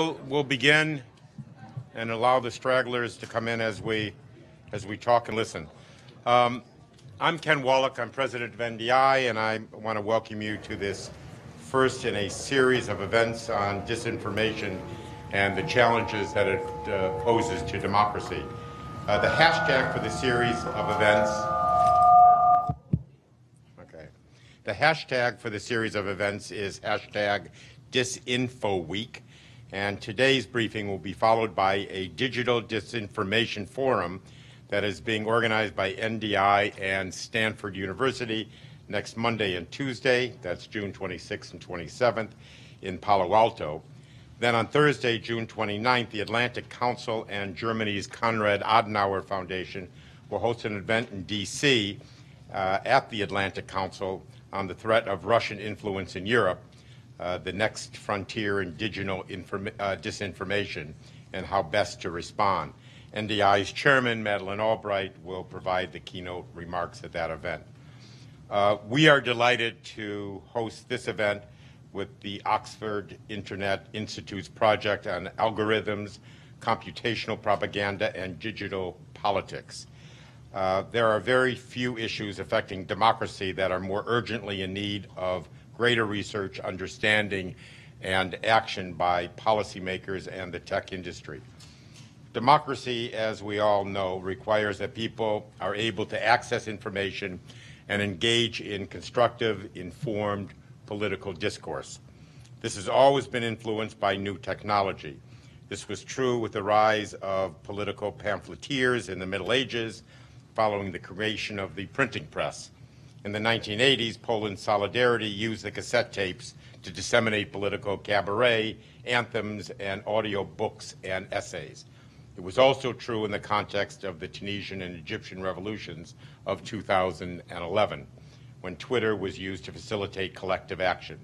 We'll, begin and allow the stragglers to come in as we as we talk and listen. Um, I'm Ken Wollack. I'm president of NDI, and I want to welcome you to this first in a series of events on disinformation and the challenges that it uh, poses to democracy. Uh, the hashtag for the series of events. Okay. The hashtag for the series of events is hashtag DisinfoWeek. And today's briefing will be followed by a digital disinformation forum that is being organized by NDI and Stanford University next Monday and Tuesday. That's June 26th and 27th in Palo Alto. Then on Thursday, June 29th, the Atlantic Council and Germany's Konrad Adenauer Foundation will host an event in D.C. Uh, at the Atlantic Council on the threat of Russian influence in Europe uh, the next frontier in digital uh, disinformation and how best to respond. NDI's chairman, Madeleine Albright, will provide the keynote remarks at that event. Uh, we are delighted to host this event with the Oxford Internet Institute's project on algorithms, computational propaganda, and digital politics. Uh, there are very few issues affecting democracy that are more urgently in need of greater research, understanding, and action by policymakers and the tech industry. Democracy, as we all know, requires that people are able to access information and engage in constructive, informed political discourse. This has always been influenced by new technology. This was true with the rise of political pamphleteers in the Middle Ages following the creation of the printing press. In the 1980s, Poland Solidarity used the cassette tapes to disseminate political cabaret, anthems, and audio books and essays. It was also true in the context of the Tunisian and Egyptian revolutions of 2011, when Twitter was used to facilitate collective action.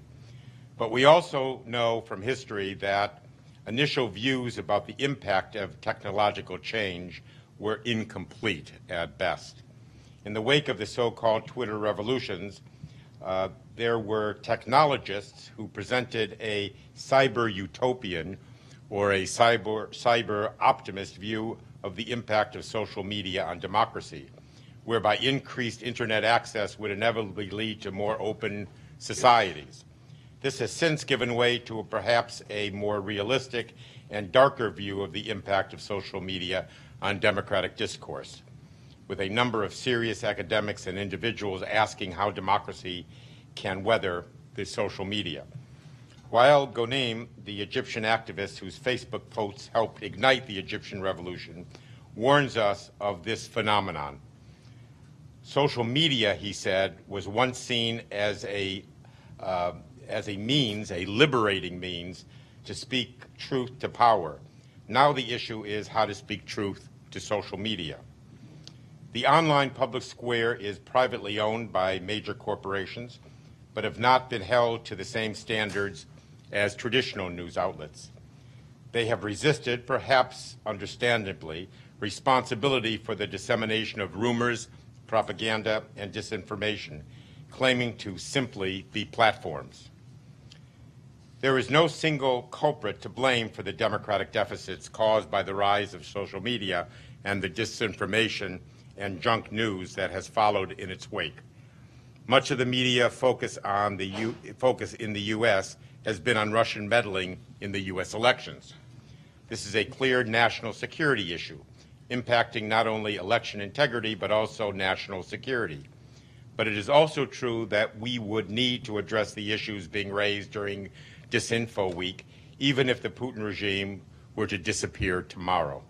But we also know from history that initial views about the impact of technological change were incomplete at best. In the wake of the so-called Twitter revolutions, uh, there were technologists who presented a cyber utopian or a cyber, cyber optimist view of the impact of social media on democracy, whereby increased internet access would inevitably lead to more open societies. This has since given way to a, perhaps a more realistic and darker view of the impact of social media on democratic discourse with a number of serious academics and individuals asking how democracy can weather the social media. Wael Ghonim, the Egyptian activist whose Facebook posts helped ignite the Egyptian revolution, warns us of this phenomenon. Social media, he said, was once seen as a, uh, as a means, a liberating means, to speak truth to power. Now the issue is how to speak truth to social media. The online public square is privately owned by major corporations, but have not been held to the same standards as traditional news outlets. They have resisted, perhaps understandably, responsibility for the dissemination of rumors, propaganda, and disinformation, claiming to simply be platforms. There is no single culprit to blame for the democratic deficits caused by the rise of social media and the disinformation and junk news that has followed in its wake. Much of the media focus on the U focus in the U.S. has been on Russian meddling in the U.S. elections. This is a clear national security issue, impacting not only election integrity but also national security. But it is also true that we would need to address the issues being raised during Disinfo Week, even if the Putin regime were to disappear tomorrow.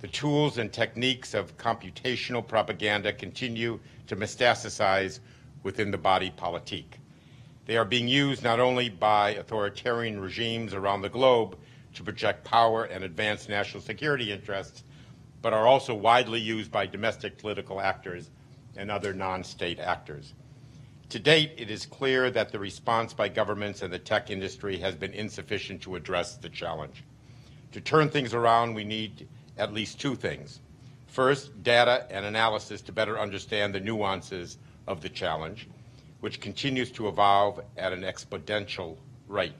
The tools and techniques of computational propaganda continue to metastasize within the body politique. They are being used not only by authoritarian regimes around the globe to project power and advance national security interests, but are also widely used by domestic political actors and other non-state actors. To date, it is clear that the response by governments and the tech industry has been insufficient to address the challenge. To turn things around, we need at least two things. First, data and analysis to better understand the nuances of the challenge, which continues to evolve at an exponential rate.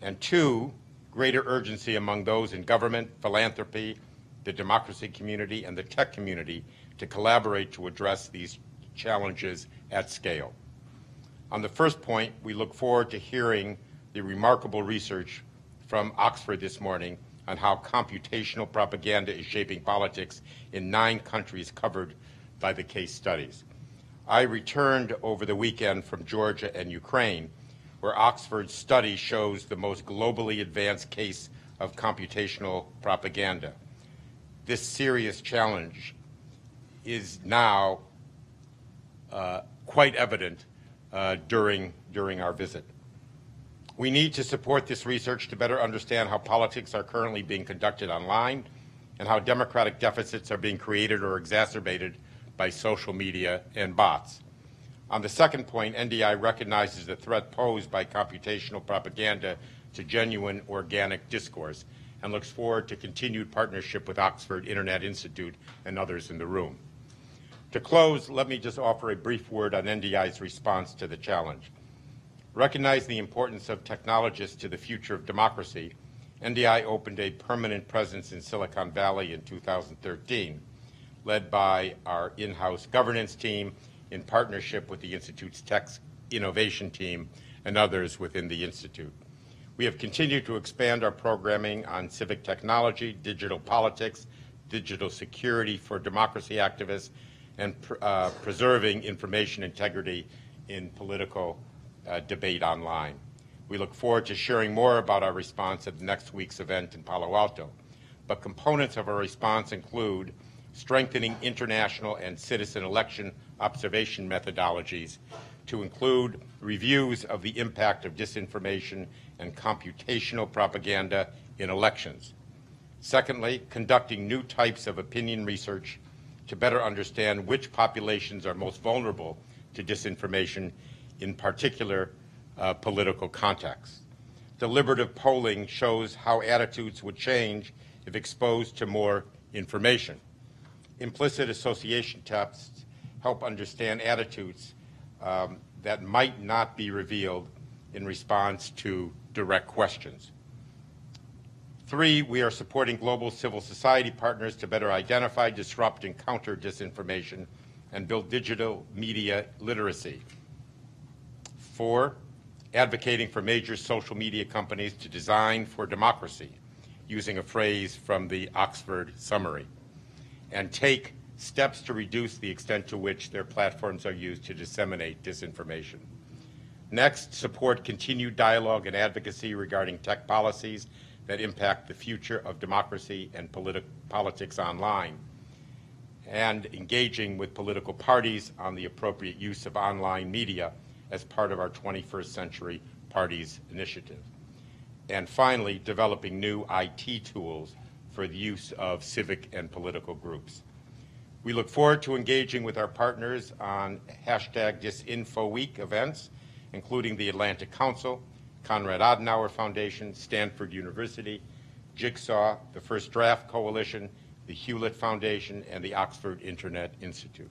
And two, greater urgency among those in government, philanthropy, the democracy community, and the tech community to collaborate to address these challenges at scale. On the first point, we look forward to hearing the remarkable research from Oxford this morning on how computational propaganda is shaping politics in nine countries covered by the case studies. I returned over the weekend from Georgia and Ukraine, where Oxford's study shows the most globally advanced case of computational propaganda. This serious challenge is now uh, quite evident uh, during, during our visit. We need to support this research to better understand how politics are currently being conducted online and how democratic deficits are being created or exacerbated by social media and bots. On the second point, NDI recognizes the threat posed by computational propaganda to genuine organic discourse and looks forward to continued partnership with Oxford Internet Institute and others in the room. To close, let me just offer a brief word on NDI's response to the challenge. Recognizing the importance of technologists to the future of democracy, NDI opened a permanent presence in Silicon Valley in 2013, led by our in-house governance team in partnership with the Institute's tech innovation team and others within the Institute. We have continued to expand our programming on civic technology, digital politics, digital security for democracy activists, and uh, preserving information integrity in political uh, debate online. We look forward to sharing more about our response at next week's event in Palo Alto. But components of our response include strengthening international and citizen election observation methodologies to include reviews of the impact of disinformation and computational propaganda in elections. Secondly, conducting new types of opinion research to better understand which populations are most vulnerable to disinformation in particular uh, political contexts. Deliberative polling shows how attitudes would change if exposed to more information. Implicit association tests help understand attitudes um, that might not be revealed in response to direct questions. Three, we are supporting global civil society partners to better identify, disrupt, and counter disinformation and build digital media literacy. Four, advocating for major social media companies to design for democracy, using a phrase from the Oxford Summary, and take steps to reduce the extent to which their platforms are used to disseminate disinformation. Next, support continued dialogue and advocacy regarding tech policies that impact the future of democracy and politi politics online, and engaging with political parties on the appropriate use of online media as part of our 21st Century Parties initiative. And finally, developing new IT tools for the use of civic and political groups. We look forward to engaging with our partners on hashtag DisinfoWeek events including the Atlantic Council, Konrad Adenauer Foundation, Stanford University, Jigsaw, the First Draft Coalition, the Hewlett Foundation, and the Oxford Internet Institute.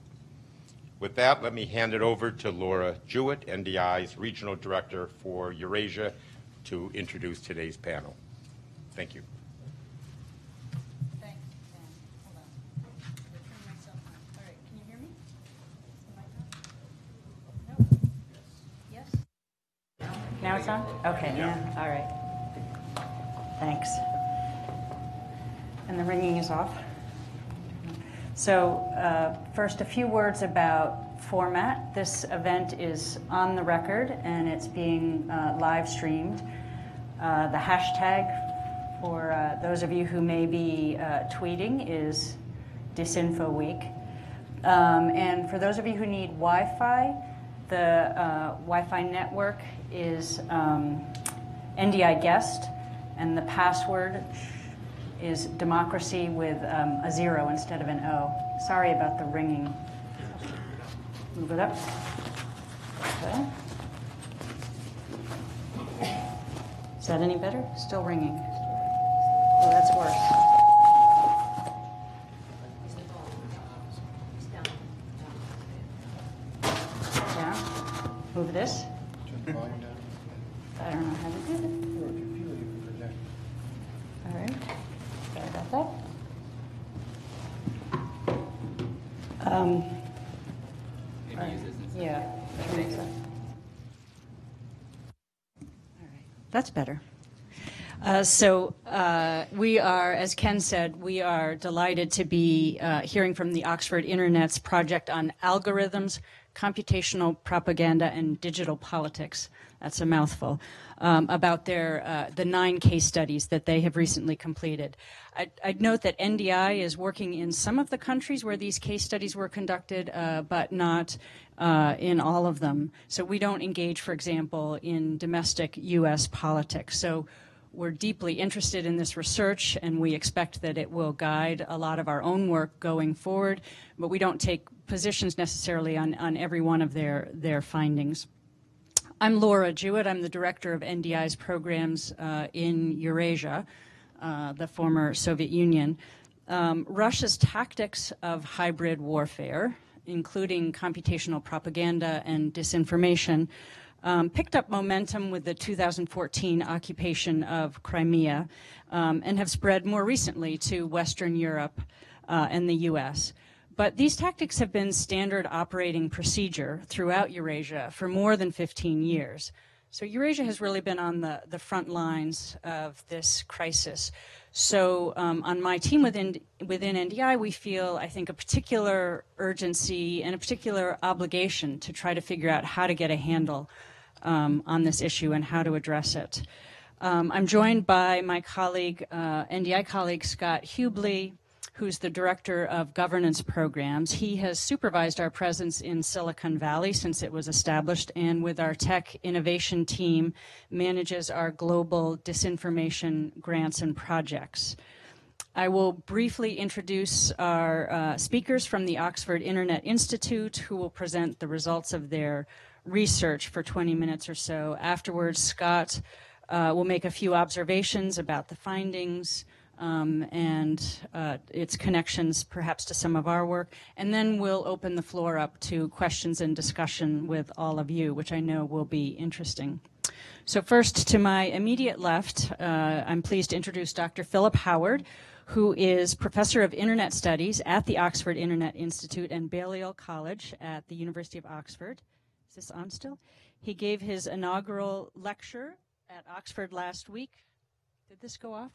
With that, let me hand it over to Laura Jewett, NDI's Regional Director for Eurasia, to introduce today's panel. Thank you. Yes. Now it's on? Okay, yeah, all right. Thanks. And the ringing is off. So uh, first, a few words about format. This event is on the record, and it's being uh, live streamed. Uh, the hashtag for uh, those of you who may be uh, tweeting is DisinfoWeek. Um, and for those of you who need Wi-Fi, the uh, Wi-Fi network is um, NDI guest, and the password is democracy with um, a zero instead of an O. Sorry about the ringing. Move it up. Okay. Is that any better? Still ringing. Oh, that's worse. Move this. That's better. Uh, so uh, we are, as Ken said, we are delighted to be uh, hearing from the Oxford Internet's project on algorithms, computational propaganda, and digital politics. That's a mouthful. Um, about their uh, the nine case studies that they have recently completed. I'd, I'd, note that NDI is working in some of the countries where these case studies were conducted, uh, but not uh, in all of them. So we don't engage, for example, in domestic U.S. politics. So we're deeply interested in this research and we expect that it will guide a lot of our own work going forward, but we don't take positions necessarily on, on every one of their, their findings. I'm Laura Jewett. I'm the director of NDI's programs uh, in Eurasia, uh, the former Soviet Union. Um, Russia's tactics of hybrid warfare, including computational propaganda and disinformation, um, picked up momentum with the 2014 occupation of Crimea um, and have spread more recently to Western Europe uh, and the US. But these tactics have been standard operating procedure throughout Eurasia for more than 15 years. So Eurasia has really been on the, the front lines of this crisis. So um, on my team within, within NDI, we feel, I think, a particular urgency and a particular obligation to try to figure out how to get a handle um, on this issue and how to address it. Um, I'm joined by my colleague, uh, NDI colleague Scott Hubli, who's the director of governance programs. He has supervised our presence in Silicon Valley since it was established, and with our tech innovation team, manages our global disinformation grants and projects. I will briefly introduce our uh, speakers from the Oxford Internet Institute who will present the results of their research for 20 minutes or so. Afterwards, Scott uh, will make a few observations about the findings um, and uh, its connections perhaps to some of our work. And then we'll open the floor up to questions and discussion with all of you, which I know will be interesting. So first, to my immediate left, uh, I'm pleased to introduce Dr. Philip Howard, who is professor of Internet Studies at the Oxford Internet Institute and Balliol College at the University of Oxford. Is this on still? He gave his inaugural lecture at Oxford last week. Did this go off?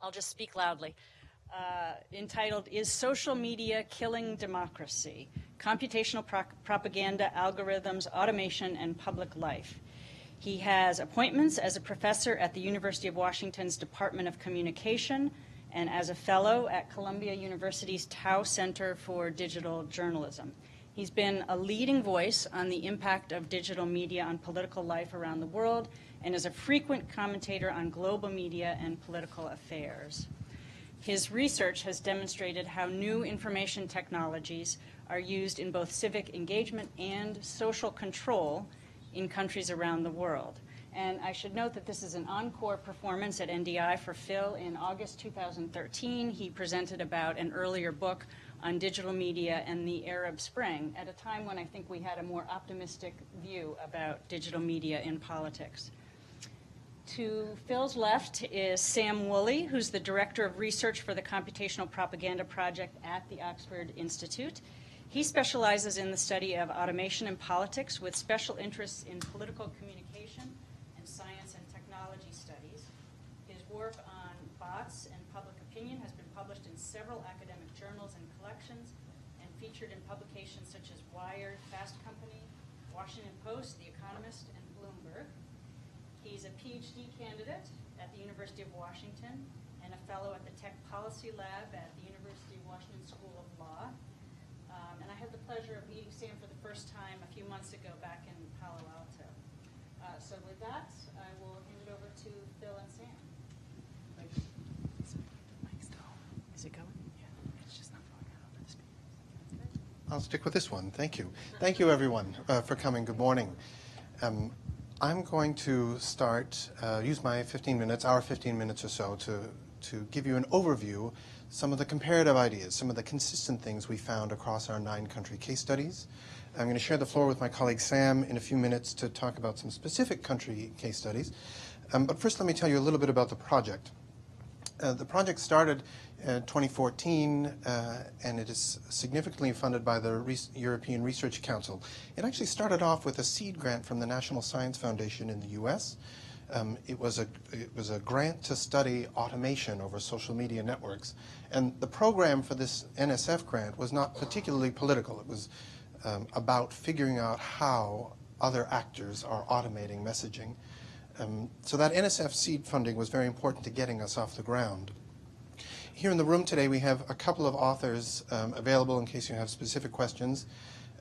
I'll just speak loudly. Uh, entitled Is Social Media Killing Democracy? Computational Pro- Propaganda, Algorithms, Automation, and Public Life. He has appointments as a professor at the University of Washington's Department of Communication and as a fellow at Columbia University's Tow Center for Digital Journalism. He's been a leading voice on the impact of digital media on political life around the world and is a frequent commentator on global media and political affairs. His research has demonstrated how new information technologies are used in both civic engagement and social control in countries around the world. And I should note that this is an encore performance at NDI for Phil in August 2013. He presented about an earlier book on digital media and the Arab Spring at a time when I think we had a more optimistic view about digital media in politics. To Phil's left is Sam Woolley, who's the Director of Research for the Computational Propaganda Project at the Oxford Institute. He specializes in the study of automation and politics with special interests in political communication and science and technology studies. His work on bots and public opinion has been published in several academic journals and collections and featured in publications such as Wired, Fast Company, Washington Post, The Economist, and Bloomberg. He's a PhD candidate at the University of Washington and a fellow at the Tech Policy Lab at the University of Washington School of Law. Um, and I had the pleasure of meeting Sam for the first time a few months ago back in Palo Alto. Uh, so with that, I will hand it over to Phil and Sam. Is it going? I'll stick with this one. Thank you. Thank you, everyone, uh, for coming. Good morning. Um, I'm going to start, uh, use my 15 minutes, our 15 minutes or so, to, to give you an overview, some of the comparative ideas, some of the consistent things we found across our nine country case studies. I'm going to share the floor with my colleague Sam in a few minutes to talk about some specific country case studies. Um, but first, let me tell you a little bit about the project. Uh, the project started in 2014, uh, and it is significantly funded by the Re- European Research Council. It actually started off with a seed grant from the National Science Foundation in the U.S. Um, it was a it was a grant to study automation over social media networks, and the program for this NSF grant was not particularly political. It was um, about figuring out how other actors are automating messaging. Um, so that NSF seed funding was very important to getting us off the ground. Here in the room today, we have a couple of authors um, available in case you have specific questions.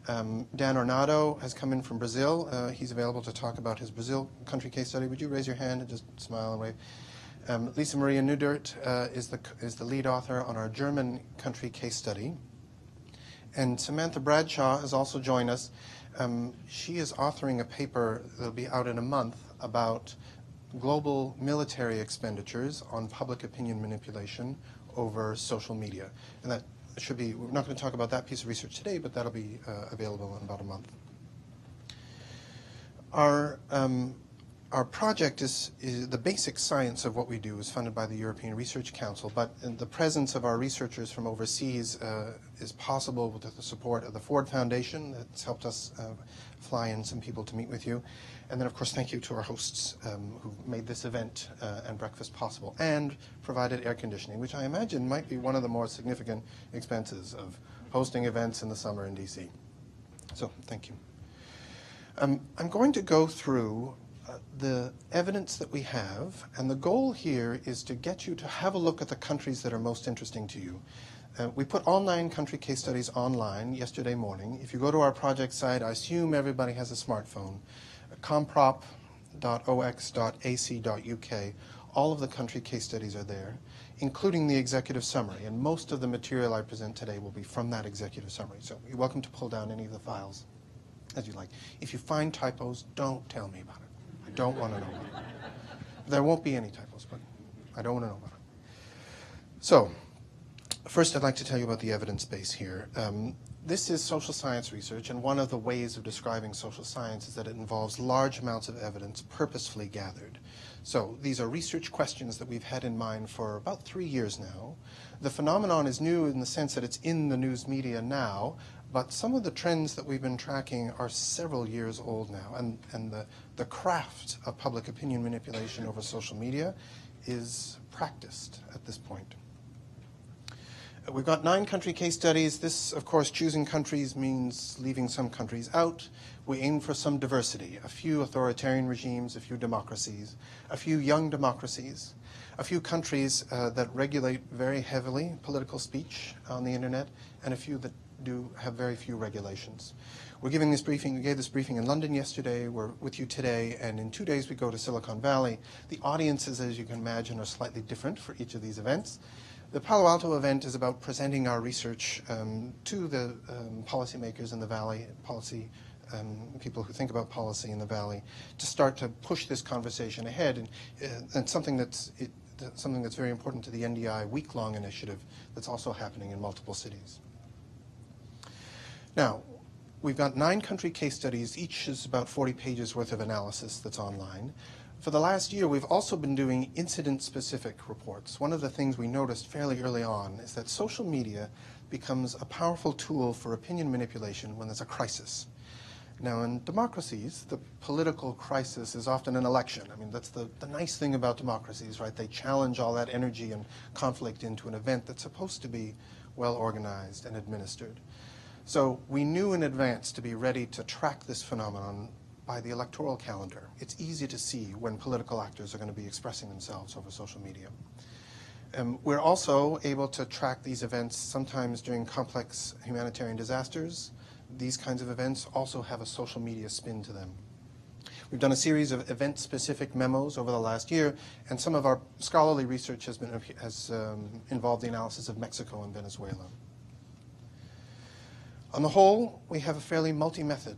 Um, Dan Arnaudo has come in from Brazil. Uh, he's available to talk about his Brazil country case study. Would you raise your hand and just smile and wave? Um, Lisa Maria Neudert uh, is, the, is the lead author on our German country case study. And Samantha Bradshaw has also joined us. Um, she is authoring a paper that'll be out in a month about global military expenditures on public opinion manipulation over social media. And that should be, we're not going to talk about that piece of research today, but that'll be uh, available in about a month. Our, um, our project is, is, the basic science of what we do is funded by the European Research Council, but the presence of our researchers from overseas uh, is possible with the support of the Ford Foundation that's helped us uh, fly in some people to meet with you. And then, of course, thank you to our hosts um, who made this event uh, and breakfast possible and provided air conditioning, which I imagine might be one of the more significant expenses of hosting events in the summer in DC. So, thank you. Um, I'm going to go through uh, the evidence that we have, and the goal here is to get you to have a look at the countries that are most interesting to you. Uh, we put all nine country case studies online yesterday morning. If you go to our project site, I assume everybody has a smartphone comprop.ox.ac.uk. All of the country case studies are there, including the executive summary. And most of the material I present today will be from that executive summary. So you're welcome to pull down any of the files as you like. If you find typos, don't tell me about it. I don't want to know about it. There won't be any typos, but I don't want to know about it. So, first I'd like to tell you about the evidence base here. Um, this is social science research, and one of the ways of describing social science is that it involves large amounts of evidence purposefully gathered. So these are research questions that we've had in mind for about three years now. The phenomenon is new in the sense that it's in the news media now, but some of the trends that we've been tracking are several years old now, and, and the, the craft of public opinion manipulation over social media is practiced at this point. We've got nine country case studies. This, of course, choosing countries means leaving some countries out. We aim for some diversity, a few authoritarian regimes, a few democracies, a few young democracies, a few countries uh, that regulate very heavily political speech on the internet, and a few that do have very few regulations. We're giving this briefing, we gave this briefing in London yesterday, we're with you today, and in two days we go to Silicon Valley. The audiences, as you can imagine, are slightly different for each of these events. The Palo Alto event is about presenting our research um, to the um, policymakers in the Valley, policy um, people who think about policy in the Valley, to start to push this conversation ahead. And, uh, and something that's it, something that's very important to the NDI week-long initiative that's also happening in multiple cities. Now, we've got nine country case studies. Each is about 40 pages worth of analysis that's online. For the last year, we've also been doing incident-specific reports. One of the things we noticed fairly early on is that social media becomes a powerful tool for opinion manipulation when there's a crisis. Now, in democracies, the political crisis is often an election. I mean, that's the, the nice thing about democracies, right? They challenge all that energy and conflict into an event that's supposed to be well organized and administered. So we knew in advance to be ready to track this phenomenon by the electoral calendar. It's easy to see when political actors are going to be expressing themselves over social media. Um, we're also able to track these events sometimes during complex humanitarian disasters. These kinds of events also have a social media spin to them. We've done a series of event-specific memos over the last year, and some of our scholarly research has, been, has um, involved the analysis of Mexico and Venezuela. On the whole, we have a fairly multi-method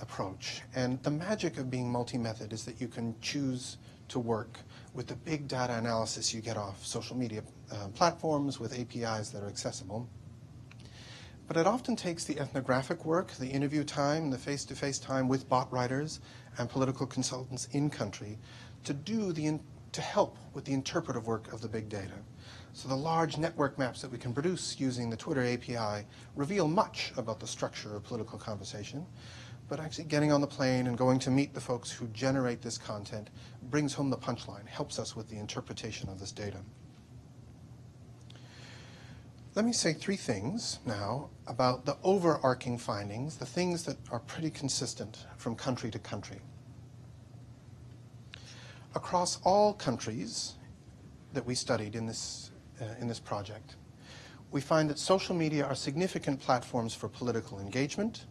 approach. And the magic of being multi-method is that you can choose to work with the big data analysis you get off social media uh, platforms with APIs that are accessible. But it often takes the ethnographic work, the interview time, the face-to-face time with bot writers and political consultants in country to do the to help with the interpretive work of the big data. So the large network maps that we can produce using the Twitter API reveal much about the structure of political conversation, but actually getting on the plane and going to meet the folks who generate this content brings home the punchline, helps us with the interpretation of this data. Let me say three things now about the overarching findings, the things that are pretty consistent from country to country. Across all countries that we studied in this, uh, in this project, we find that social media are significant platforms for political engagement,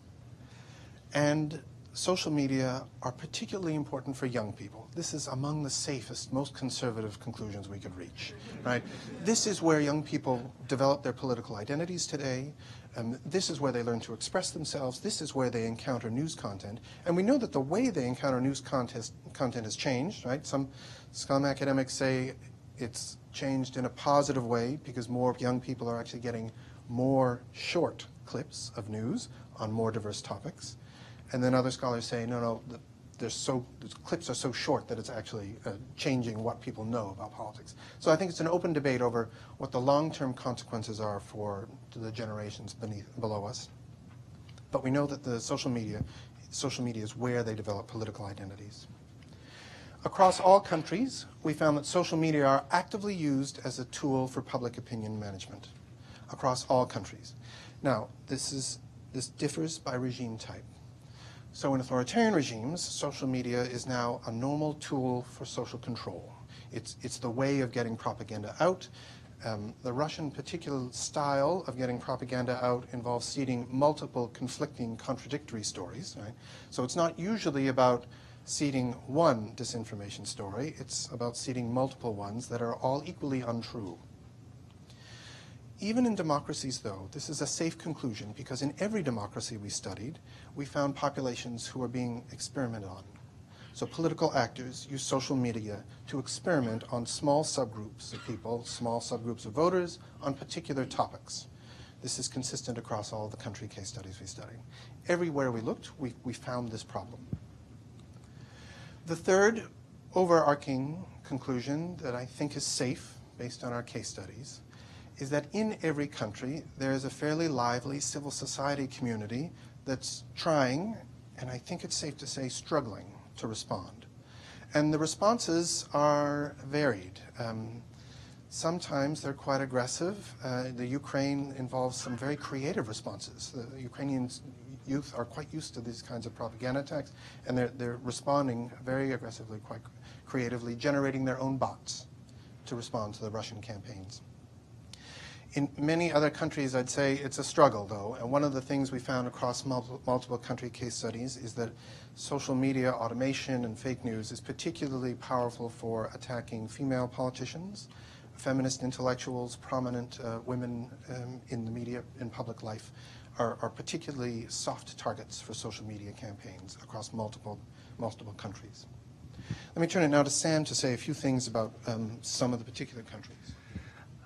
and social media are particularly important for young people. This is among the safest, most conservative conclusions we could reach, right? This is where young people develop their political identities today. Um, this is where they learn to express themselves. This is where they encounter news content. And we know that the way they encounter news content, content has changed, right? Some, some academics say it's changed in a positive way because more young people are actually getting more short clips of news on more diverse topics. And then other scholars say, no, no, the, so, the clips are so short that it's actually uh, changing what people know about politics. So I think it's an open debate over what the long-term consequences are for the generations beneath, below us. But we know that the social media, social media is where they develop political identities. Across all countries, we found that social media are actively used as a tool for public opinion management across all countries. Now, this, is, this differs by regime type. So in authoritarian regimes, social media is now a normal tool for social control. It's, it's the way of getting propaganda out. Um, the Russian particular style of getting propaganda out involves seeding multiple conflicting, contradictory stories. Right? So it's not usually about seeding one disinformation story. It's about seeding multiple ones that are all equally untrue. Even in democracies, though, this is a safe conclusion because in every democracy we studied, we found populations who are being experimented on. So political actors use social media to experiment on small subgroups of people, small subgroups of voters, on particular topics. This is consistent across all the country case studies we studied. Everywhere we looked, we, we found this problem. The third overarching conclusion that I think is safe based on our case studies is that in every country there is a fairly lively civil society community that's trying, and I think it's safe to say struggling, to respond. And the responses are varied. Um, sometimes they're quite aggressive. Uh, the Ukraine involves some very creative responses. The Ukrainian youth are quite used to these kinds of propaganda attacks, and they're, they're responding very aggressively, quite creatively, generating their own bots to respond to the Russian campaigns. In many other countries, I'd say it's a struggle, though. And one of the things we found across multiple, country case studies is that social media automation and fake news is particularly powerful for attacking female politicians, feminist intellectuals, prominent uh, women um, in the media, in public life, are, are, particularly soft targets for social media campaigns across multiple, multiple countries. Let me turn it now to Sam to say a few things about um, some of the particular countries.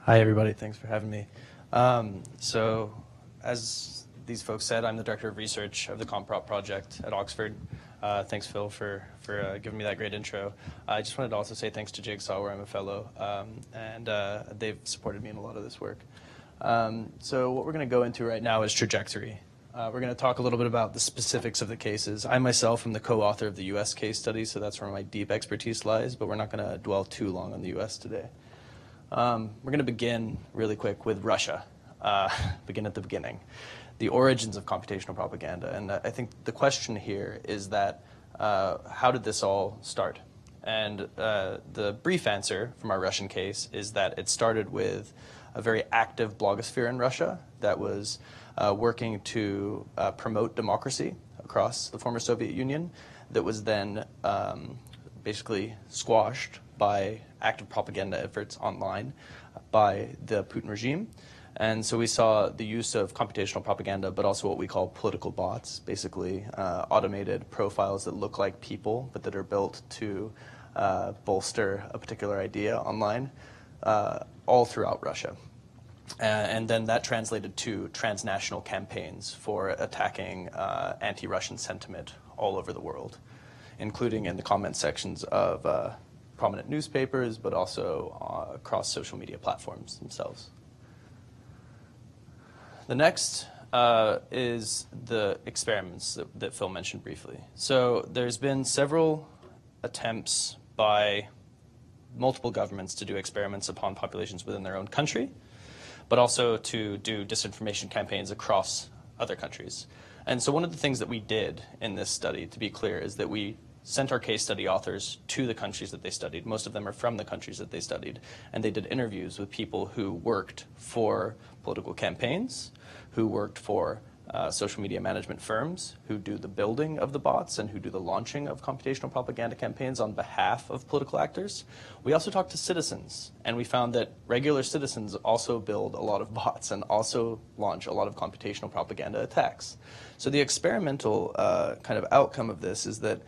Hi, everybody. Thanks for having me. Um, so, as these folks said, I'm the director of research of the Comprop project at Oxford. Uh, thanks, Phil, for, for uh, giving me that great intro. I just wanted to also say thanks to Jigsaw, where I'm a fellow, um, and uh, they've supported me in a lot of this work. Um, so, what we're going to go into right now is trajectory. Uh, we're going to talk a little bit about the specifics of the cases. I myself am the co-author of the U.S. case study, so that's where my deep expertise lies, but we're not going to dwell too long on the U.S. today. Um, we're going to begin really quick with Russia, uh, begin at the beginning. The origins of computational propaganda. And I think the question here is that uh, how did this all start? And uh, the brief answer from our Russian case is that it started with a very active blogosphere in Russia that was uh, working to uh, promote democracy across the former Soviet Union, that was then um, basically squashed by active propaganda efforts online by the Putin regime. And so we saw the use of computational propaganda, but also what we call political bots, basically uh, automated profiles that look like people, but that are built to uh, bolster a particular idea online, uh, all throughout Russia. and then that translated to transnational campaigns for attacking uh, anti Russian sentiment all over the world, including in the comment sections of uh, prominent newspapers, but also uh, across social media platforms themselves. The next uh, is the experiments that, that Phil mentioned briefly. So there's been several attempts by multiple governments to do experiments upon populations within their own country, but also to do disinformation campaigns across other countries. And so one of the things that we did in this study, to be clear, is that we sent our case study authors to the countries that they studied. Most of them are from the countries that they studied. And they did interviews with people who worked for political campaigns, who worked for uh, social media management firms who do the building of the bots and who do the launching of computational propaganda campaigns on behalf of political actors. We also talked to citizens, and we found that regular citizens also build a lot of bots and also launch a lot of computational propaganda attacks. So the experimental uh, kind of outcome of this is that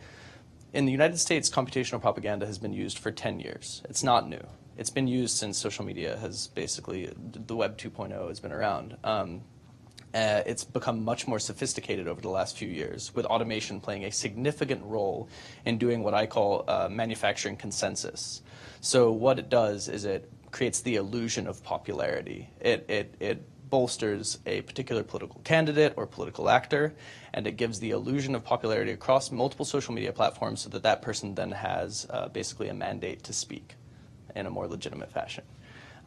in the United States, computational propaganda has been used for 10 years. It's not new. It's been used since social media has basically, the Web 2.0 has been around. Um, uh, it's become much more sophisticated over the last few years, with automation playing a significant role in doing what I call uh, manufacturing consensus. So what it does is it creates the illusion of popularity. It, it, it bolsters a particular political candidate or political actor, and it gives the illusion of popularity across multiple social media platforms so that that person then has uh, basically a mandate to speak in a more legitimate fashion.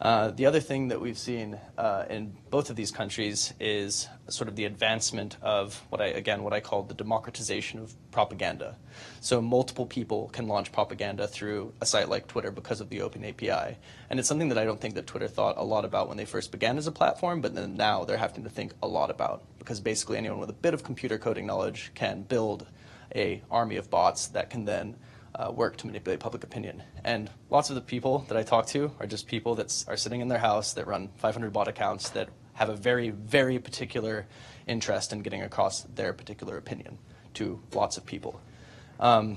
Uh, the other thing that we've seen uh, in both of these countries is sort of the advancement of what I, again, what I call the democratization of propaganda. So multiple people can launch propaganda through a site like Twitter because of the open API. And it's something that I don't think that Twitter thought a lot about when they first began as a platform, but then now they're having to think a lot about because basically anyone with a bit of computer coding knowledge can build a army of bots that can then uh, work to manipulate public opinion. And lots of the people that I talk to are just people that are sitting in their house that run 500 bot accounts that have a very, very particular interest in getting across their particular opinion to lots of people. Um,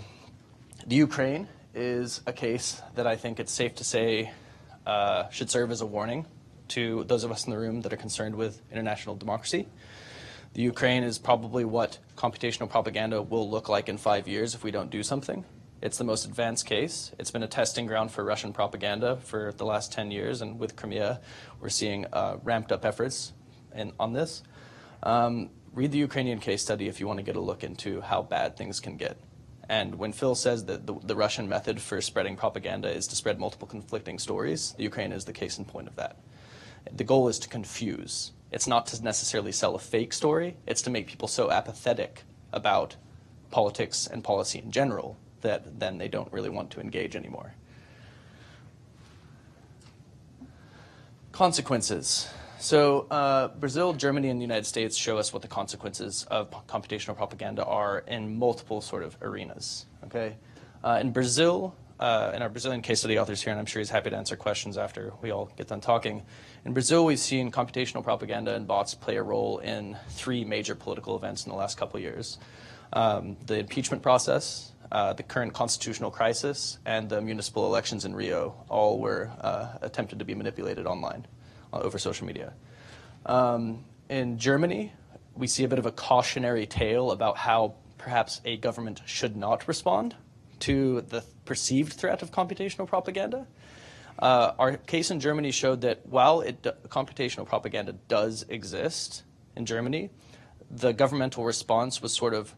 the Ukraine is a case that I think it's safe to say uh, should serve as a warning to those of us in the room that are concerned with international democracy. The Ukraine is probably what computational propaganda will look like in five years if we don't do something. It's the most advanced case. It's been a testing ground for Russian propaganda for the last 10 years, and with Crimea, we're seeing uh, ramped up efforts in, on this. Um, read the Ukrainian case study if you want to get a look into how bad things can get. And when Phil says that the, the, Russian method for spreading propaganda is to spread multiple conflicting stories, the Ukraine is the case in point of that. The goal is to confuse. It's not to necessarily sell a fake story, it's to make people so apathetic about politics and policy in general that then they don't really want to engage anymore. Consequences. So uh, Brazil, Germany, and the United States show us what the consequences of computational propaganda are in multiple sort of arenas. Okay, uh, in Brazil, uh, and our Brazilian case study authors here, and I'm sure he's happy to answer questions after we all get done talking. In Brazil, we've seen computational propaganda and bots play a role in three major political events in the last couple years. Um, the impeachment process, uh, the current constitutional crisis, and the municipal elections in Rio all were uh, attempted to be manipulated online uh, over social media. Um, in Germany, we see a bit of a cautionary tale about how perhaps a government should not respond to the perceived threat of computational propaganda. Uh, our case in Germany showed that while it, computational propaganda does exist in Germany, the governmental response was sort of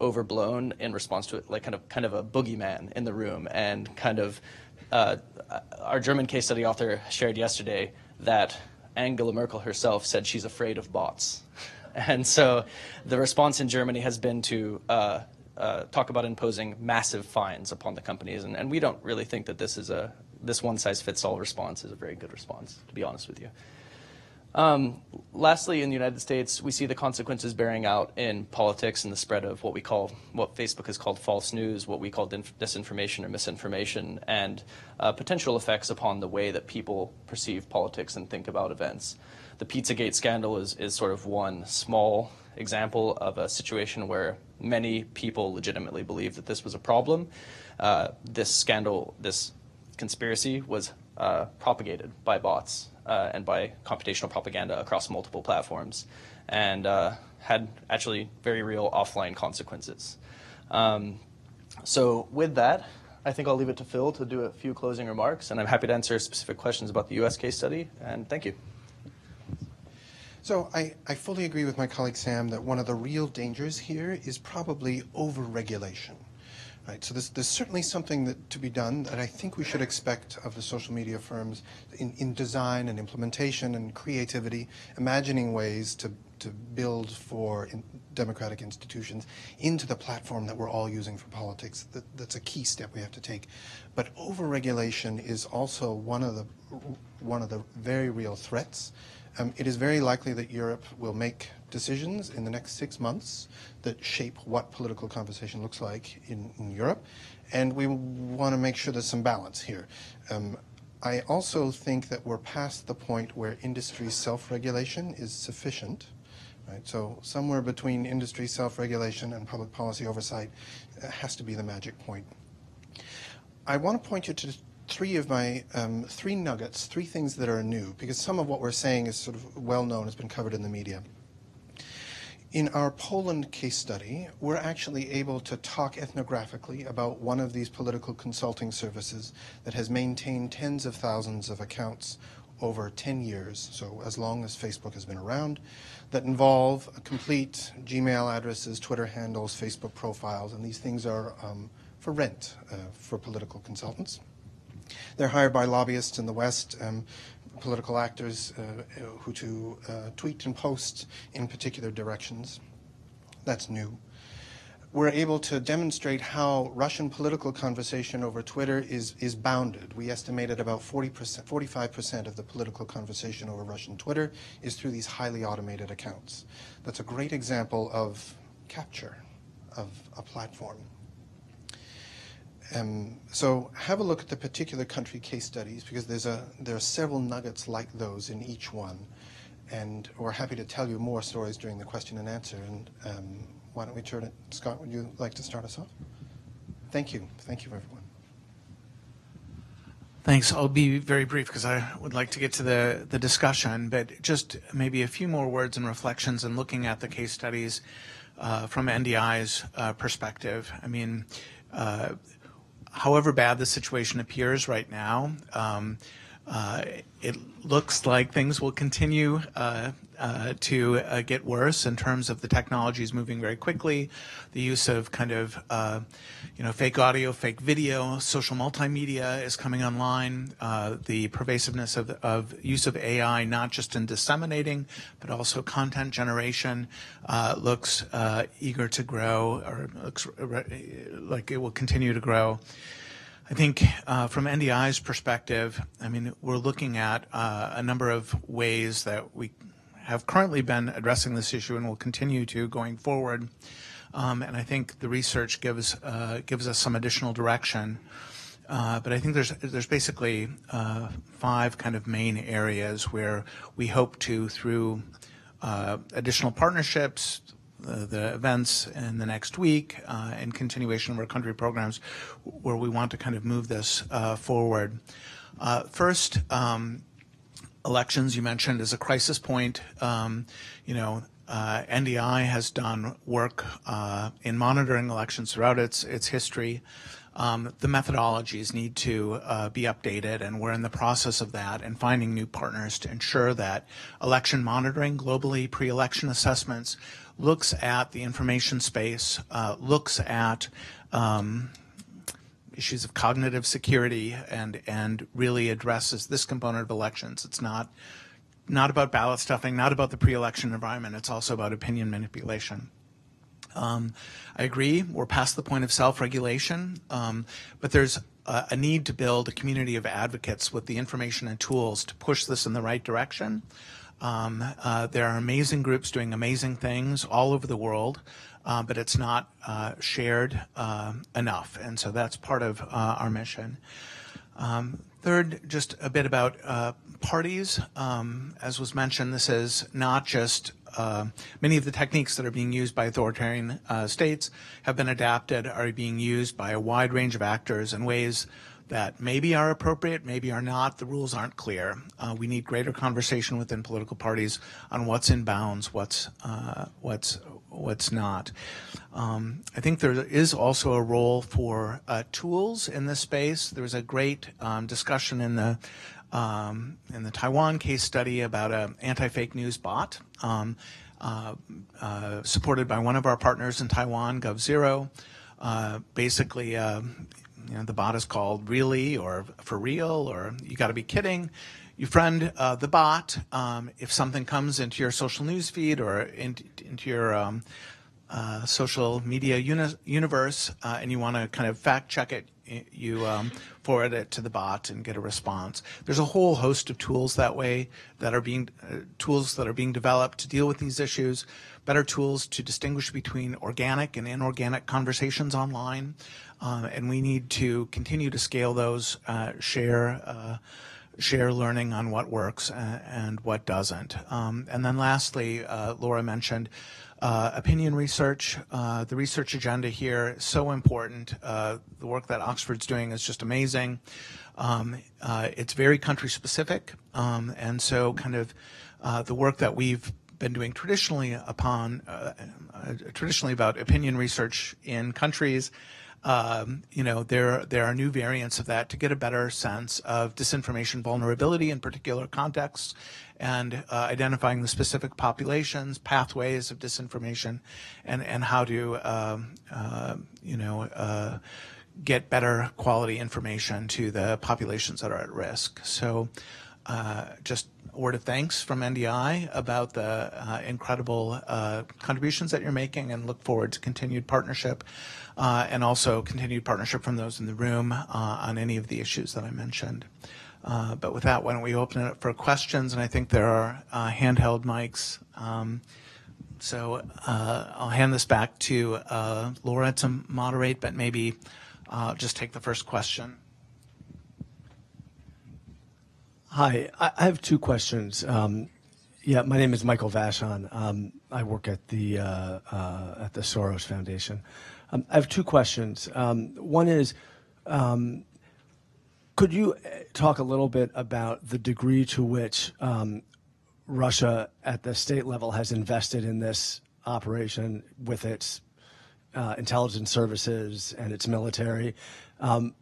overblown in response to it, like kind of kind of a boogeyman in the room, and kind of uh, our German case study author shared yesterday that Angela Merkel herself said she's afraid of bots, and so the response in Germany has been to. Uh, uh, talk about imposing massive fines upon the companies, and, and we don't really think that this is a this one size fits all response is a very good response, to be honest with you. Um, lastly, in the United States, we see the consequences bearing out in politics and the spread of what we call, what Facebook has called false news, what we call disinformation or misinformation, and uh, potential effects upon the way that people perceive politics and think about events. The Pizzagate scandal is, is sort of one small example of a situation where many people legitimately believe that this was a problem. Uh, this scandal, this conspiracy was uh, propagated by bots uh, and by computational propaganda across multiple platforms, and uh, had actually very real offline consequences. Um, so with that, I think I'll leave it to Phil to do a few closing remarks, and I'm happy to answer specific questions about the U.S. case study. And thank you. So I, I fully agree with my colleague Sam that one of the real dangers here is probably over-regulation. Right, so there's, there's certainly something that, to be done that I think we should expect of the social media firms in, in design and implementation and creativity, imagining ways to, to build for in democratic institutions into the platform that we're all using for politics. That, that's a key step we have to take. But over-regulation is also one of the, one of the very real threats um, it is very likely that Europe will make decisions in the next six months that shape what political conversation looks like in, in Europe, and we want to make sure there's some balance here. Um, I also think that we're past the point where industry self-regulation is sufficient. Right? So somewhere between industry self-regulation and public policy oversight uh, has to be the magic point. I want to point you to three of my um, three nuggets, three things that are new, because some of what we're saying is sort of well known, has been covered in the media. In our Poland case study, we're actually able to talk ethnographically about one of these political consulting services that has maintained tens of thousands of accounts over 10 years, so as long as Facebook has been around, that involve complete Gmail addresses, Twitter handles, Facebook profiles, and these things are um, for rent uh, for political consultants. They're hired by lobbyists in the West, um, political actors uh, who to uh, tweet and post in particular directions. That's new. We're able to demonstrate how Russian political conversation over Twitter is, is bounded. We estimated about 40%, 45% of the political conversation over Russian Twitter is through these highly automated accounts. That's a great example of capture of a platform. Um, so have a look at the particular country case studies because there's a, there are several nuggets like those in each one. And we're happy to tell you more stories during the question and answer. And um, why don't we turn it, Scott, would you like to start us off? Thank you. Thank you, everyone. Thanks. I'll be very brief because I would like to get to the, the discussion, but just maybe a few more words and reflections and looking at the case studies uh, from NDI's uh, perspective. I mean, uh, however bad the situation appears right now, um, uh, it looks like things will continue uh, uh, to uh, get worse in terms of the technologies moving very quickly, the use of kind of, uh, you know, fake audio, fake video, social multimedia is coming online, uh, the pervasiveness of, of use of AI, not just in disseminating, but also content generation, looks eager to grow or looks like it will continue to grow. I think uh, from NDI's perspective, I mean, we're looking at uh, a number of ways that we have currently been addressing this issue and will continue to going forward. Um, and I think the research gives uh, gives us some additional direction. Uh, but I think there's there's basically uh, five kind of main areas where we hope to, through uh, additional partnerships, the events in the next week uh, and continuation of our country programs where we want to kind of move this uh, forward. First, um, elections you mentioned is a crisis point. Um, you know, uh, NDI has done work uh, in monitoring elections throughout its its history. Um, the methodologies need to uh, be updated, and we're in the process of that and finding new partners to ensure that election monitoring globally, pre-election assessments, looks at the information space, uh, looks at um, issues of cognitive security, and and really addresses this component of elections. It's not not about ballot stuffing, not about the pre-election environment. It's also about opinion manipulation. Um, I agree. We're past the point of self-regulation, um, but there's a, a, need to build a community of advocates with the information and tools to push this in the right direction. Um, uh, there are amazing groups doing amazing things all over the world, but it's not uh, shared uh, enough. And so that's part of uh, our mission. Um, third, just a bit about uh, parties. Um, as was mentioned, this is not just uh, many of the techniques that are being used by authoritarian uh, states have been adapted, are being used by a wide range of actors in ways that maybe are appropriate, maybe are not. The rules aren't clear. Uh, we need greater conversation within political parties on what's in bounds, what's uh, what's not. Um, I think there is also a role for uh, tools in this space. There was a great um, discussion in the um, in the Taiwan case study about an anti-fake news bot um, uh, uh, supported by one of our partners in Taiwan, GovZero. Uh, basically, uh, you know, the bot is called Really or For Real or You Got to Be Kidding. You friend uh, the bot. Um, if something comes into your social news feed or in, into your um, uh, social media uni- universe uh, and you want to kind of fact check it, you um, forward it to the bot and get a response. There's a whole host of tools that way that are being uh, tools that are being developed to deal with these issues. Better tools to distinguish between organic and inorganic conversations online, uh, and we need to continue to scale those, uh, share uh, share learning on what works uh, and what doesn't. Um, and then lastly, uh, Laura mentioned uh, opinion research. Uh, the research agenda here is so important. Uh, the work that Oxford's doing is just amazing. Um, uh, it's very country specific, um, and so kind of the work that we've been doing traditionally upon traditionally about opinion research in countries um, you know, there there are new variants of that to get a better sense of disinformation vulnerability in particular contexts, and uh, identifying the specific populations, pathways of disinformation, and and how to um, uh, you know. Uh, get better quality information to the populations that are at risk. So, uh, just a word of thanks from NDI about the uh, incredible uh, contributions that you're making and look forward to continued partnership uh, and also continued partnership from those in the room uh, on any of the issues that I mentioned. Uh, but with that, why don't we open it up for questions? And I think there are handheld mics. Um, so I'll hand this back to Laura to moderate, but maybe just take the first question. Hi, I have two questions. Um, yeah, my name is Michael Vachon. Um, I work at the uh, uh, at the Soros Foundation. Um, I have two questions. Um, one is, um, could you uh, talk a little bit about the degree to which Russia at the state level has invested in this operation with its uh, intelligence services and its military?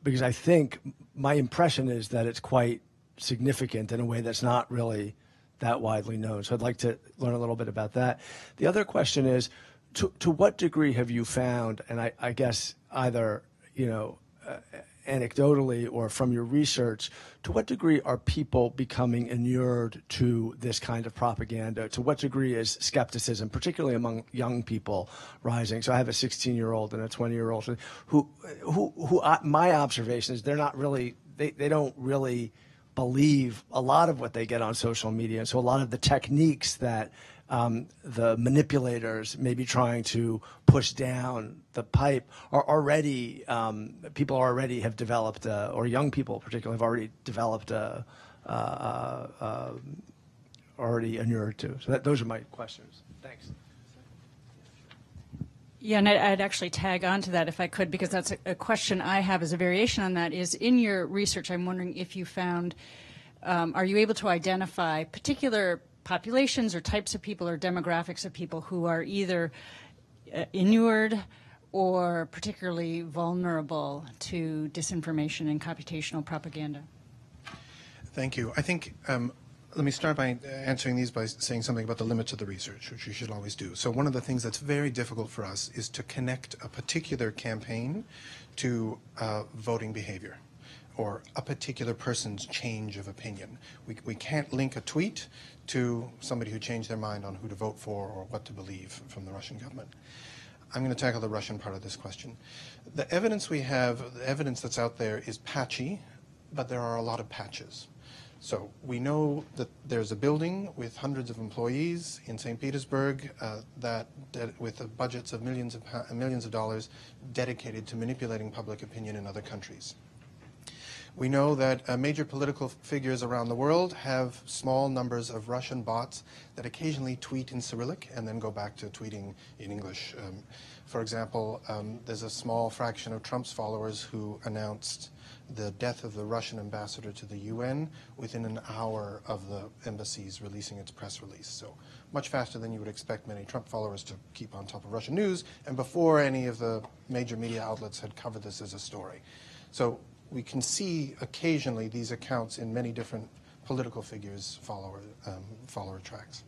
because I think my impression is that it's quite significant in a way that's not really that widely known. So I'd like to learn a little bit about that. The other question is, to, to what degree have you found, and I, I guess either, you know, uh, anecdotally or from your research, to what degree are people becoming inured to this kind of propaganda? To what degree is skepticism, particularly among young people, rising? So I have a 16-year-old and a 20-year-old who, who, who, uh, my observation is they're not really, they, they don't really believe a lot of what they get on social media. And so a lot of the techniques that um, the manipulators maybe trying to push down the pipe are already um, people already have developed, uh, or young people particularly have already developed, uh, uh, uh already inured to. So that, those are my questions. Thanks. Yeah, and I'd actually tag on to that if I could, because that's a, a question I have as a variation on that. Is in your research, I'm wondering if you found, um, are you able to identify particular populations or types of people or demographics of people who are either uh, inured or particularly vulnerable to disinformation and computational propaganda? Thank you. I think um, let me start by answering these by saying something about the limits of the research, which you should always do. So one of the things that's very difficult for us is to connect a particular campaign to uh, voting behavior or a particular person's change of opinion. We, we can't link a tweet to somebody who changed their mind on who to vote for or what to believe from the Russian government. I'm going to tackle the Russian part of this question. The evidence we have, the evidence that's out there is patchy, but there are a lot of patches. So we know that there's a building with hundreds of employees in St. Petersburg uh, that, that, with budgets of millions of millions of dollars dedicated to manipulating public opinion in other countries. We know that uh, major political figures around the world have small numbers of Russian bots that occasionally tweet in Cyrillic and then go back to tweeting in English. Um, for example, um, there's a small fraction of Trump's followers who announced the death of the Russian ambassador to the UN within an hour of the embassy's releasing its press release. So much faster than you would expect many Trump followers to keep on top of Russian news, and before any of the major media outlets had covered this as a story. So we can see occasionally these accounts in many different political figures' follower, um, follower tracks.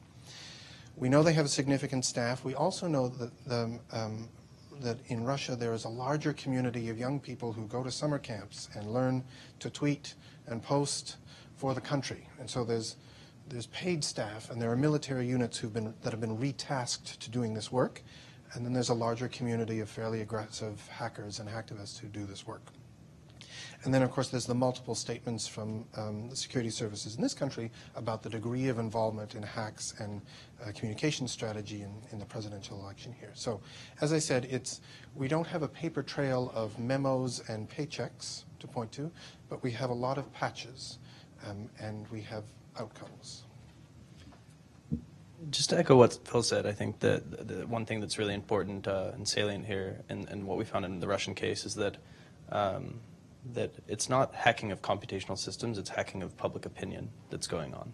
We know they have a significant staff. We also know that, the, um, that in Russia there is a larger community of young people who go to summer camps and learn to tweet and post for the country. And so there's, there's paid staff and there are military units who've been, that have been retasked to doing this work. And then there's a larger community of fairly aggressive hackers and activists who do this work. And then, of course, there's the multiple statements from um, the security services in this country about the degree of involvement in hacks and uh, communication strategy in, in, the presidential election here. So, as I said, it's we don't have a paper trail of memos and paychecks to point to, but we have a lot of patches, um, and we have outcomes. Just to echo what Phil said, I think that the one thing that's really important uh, and salient here, and, and, what we found in the Russian case, is that um, that it's not hacking of computational systems, it's hacking of public opinion that's going on.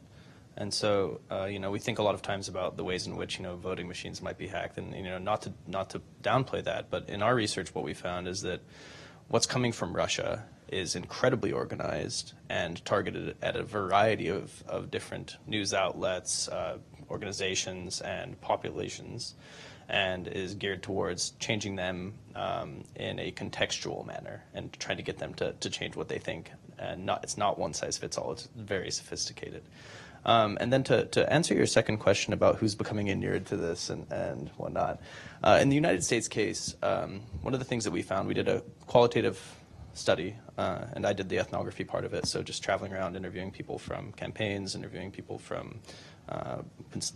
And so, uh, you know, we think a lot of times about the ways in which, you know, voting machines might be hacked and, you know, not to, not to downplay that, but in our research what we found is that what's coming from Russia is incredibly organized and targeted at a variety of, of different news outlets, uh, organizations, and populations and is geared towards changing them um, in a contextual manner and trying to get them to, to change what they think. And not, it's not one size fits all, it's very sophisticated. Um, and then to, to answer your second question about who's becoming inured to this and, and whatnot, uh, in the United States case, um, one of the things that we found, we did a qualitative study, uh, and I did the ethnography part of it, so just traveling around interviewing people from campaigns, interviewing people from uh,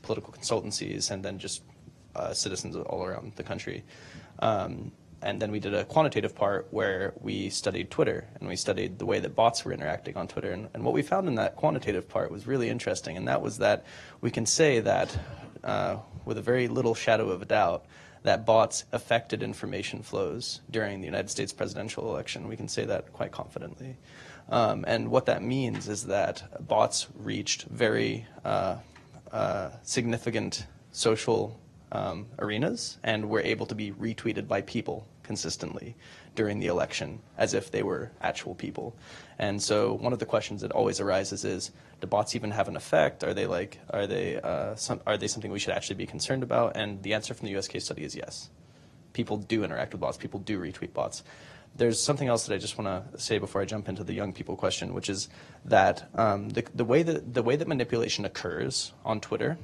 political consultancies, and then just uh, citizens all around the country. Um, and then we did a quantitative part where we studied Twitter and we studied the way that bots were interacting on Twitter. And, and what we found in that quantitative part was really interesting, and that was that we can say that uh, with a very little shadow of a doubt that bots affected information flows during the United States presidential election. We can say that quite confidently. Um, and what that means is that bots reached very uh, uh, significant social um, arenas and were able to be retweeted by people consistently during the election as if they were actual people. And so one of the questions that always arises is, do bots even have an effect? Are they like, are they, uh, some, are they something we should actually be concerned about? And the answer from the US case study is yes. People do interact with bots, people do retweet bots. There's something else that I just want to say before I jump into the young people question, which is that um, the, the, way that the way that manipulation occurs on Twitter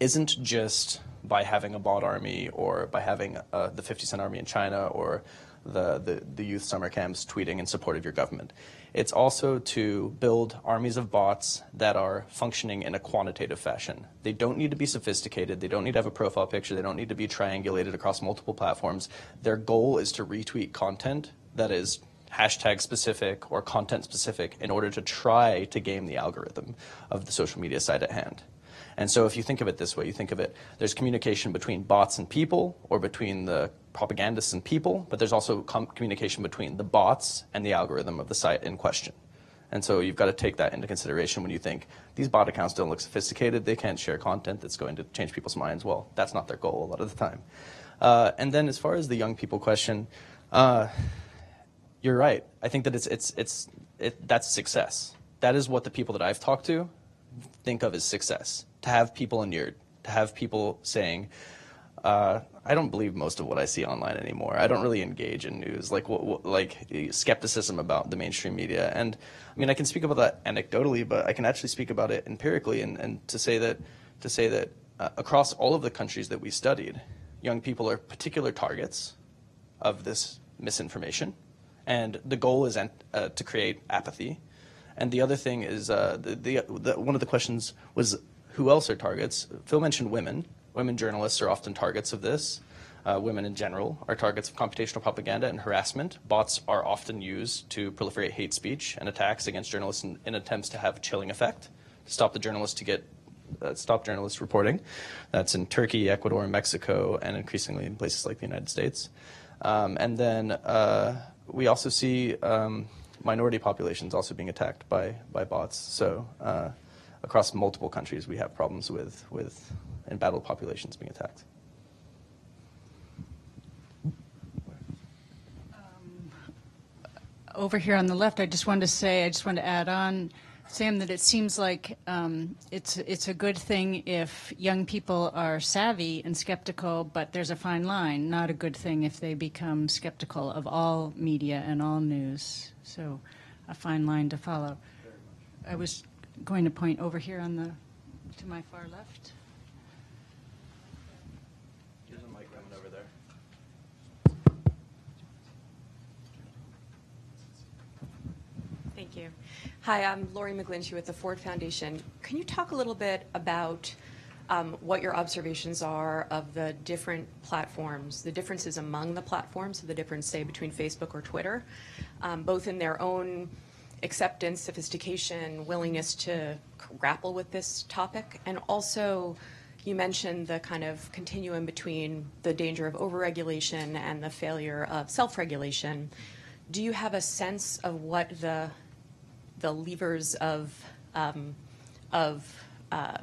isn't just by having a bot army or by having uh, the 50 Cent Army in China or the, the, the, youth summer camps tweeting in support of your government. It's also to build armies of bots that are functioning in a quantitative fashion. They don't need to be sophisticated. They don't need to have a profile picture. They don't need to be triangulated across multiple platforms. Their goal is to retweet content that is hashtag specific or content specific in order to try to game the algorithm of the social media site at hand. And so if you think of it this way, you think of it, there's communication between bots and people, or between the propagandists and people, but there's also communication between the bots and the algorithm of the site in question. And so you've got to take that into consideration when you think these bot accounts don't look sophisticated, they can't share content that's going to change people's minds. Well, that's not their goal a lot of the time. Uh, and then as far as the young people question, uh, you're right. I think that it's, it's, it's, it, that's success. That is what the people that I've talked to think of as success to have people inured, to have people saying, uh, I don't believe most of what I see online anymore. I don't really engage in news, like like skepticism about the mainstream media. And I mean, I can speak about that anecdotally, but I can actually speak about it empirically, and, and to say that to say that uh, across all of the countries that we studied, young people are particular targets of this misinformation, and the goal is uh, to create apathy. And the other thing is uh, the, the, the, one of the questions was who else are targets? Phil mentioned women. Women journalists are often targets of this. Uh, women in general are targets of computational propaganda and harassment. Bots are often used to proliferate hate speech and attacks against journalists in, in attempts to have a chilling effect, to stop the journalists to get uh, stop journalists reporting. That's in Turkey, Ecuador, Mexico, and increasingly in places like the United States. Um, and then uh, we also see um, minority populations also being attacked by, by bots. So uh, across multiple countries, we have problems with, with embattled populations being attacked. over here on the left, I just wanted to say, I just wanted to add on, Sam, that it seems like um, it's it's a good thing if young people are savvy and skeptical, but there's a fine line. Not a good thing if they become skeptical of all media and all news. So, a fine line to follow. I was going to point over here on the to my far left. There's a mic coming over there. Thank you. Hi, I'm Lori McGlinchey with the Ford Foundation. Can you talk a little bit about um, what your observations are of the different platforms, the differences among the platforms, so the difference, say, between Facebook or Twitter, um, both in their own acceptance, sophistication, willingness to grapple with this topic, and also you mentioned the kind of continuum between the danger of overregulation and the failure of self-regulation. Do you have a sense of what the the levers of um, of uh,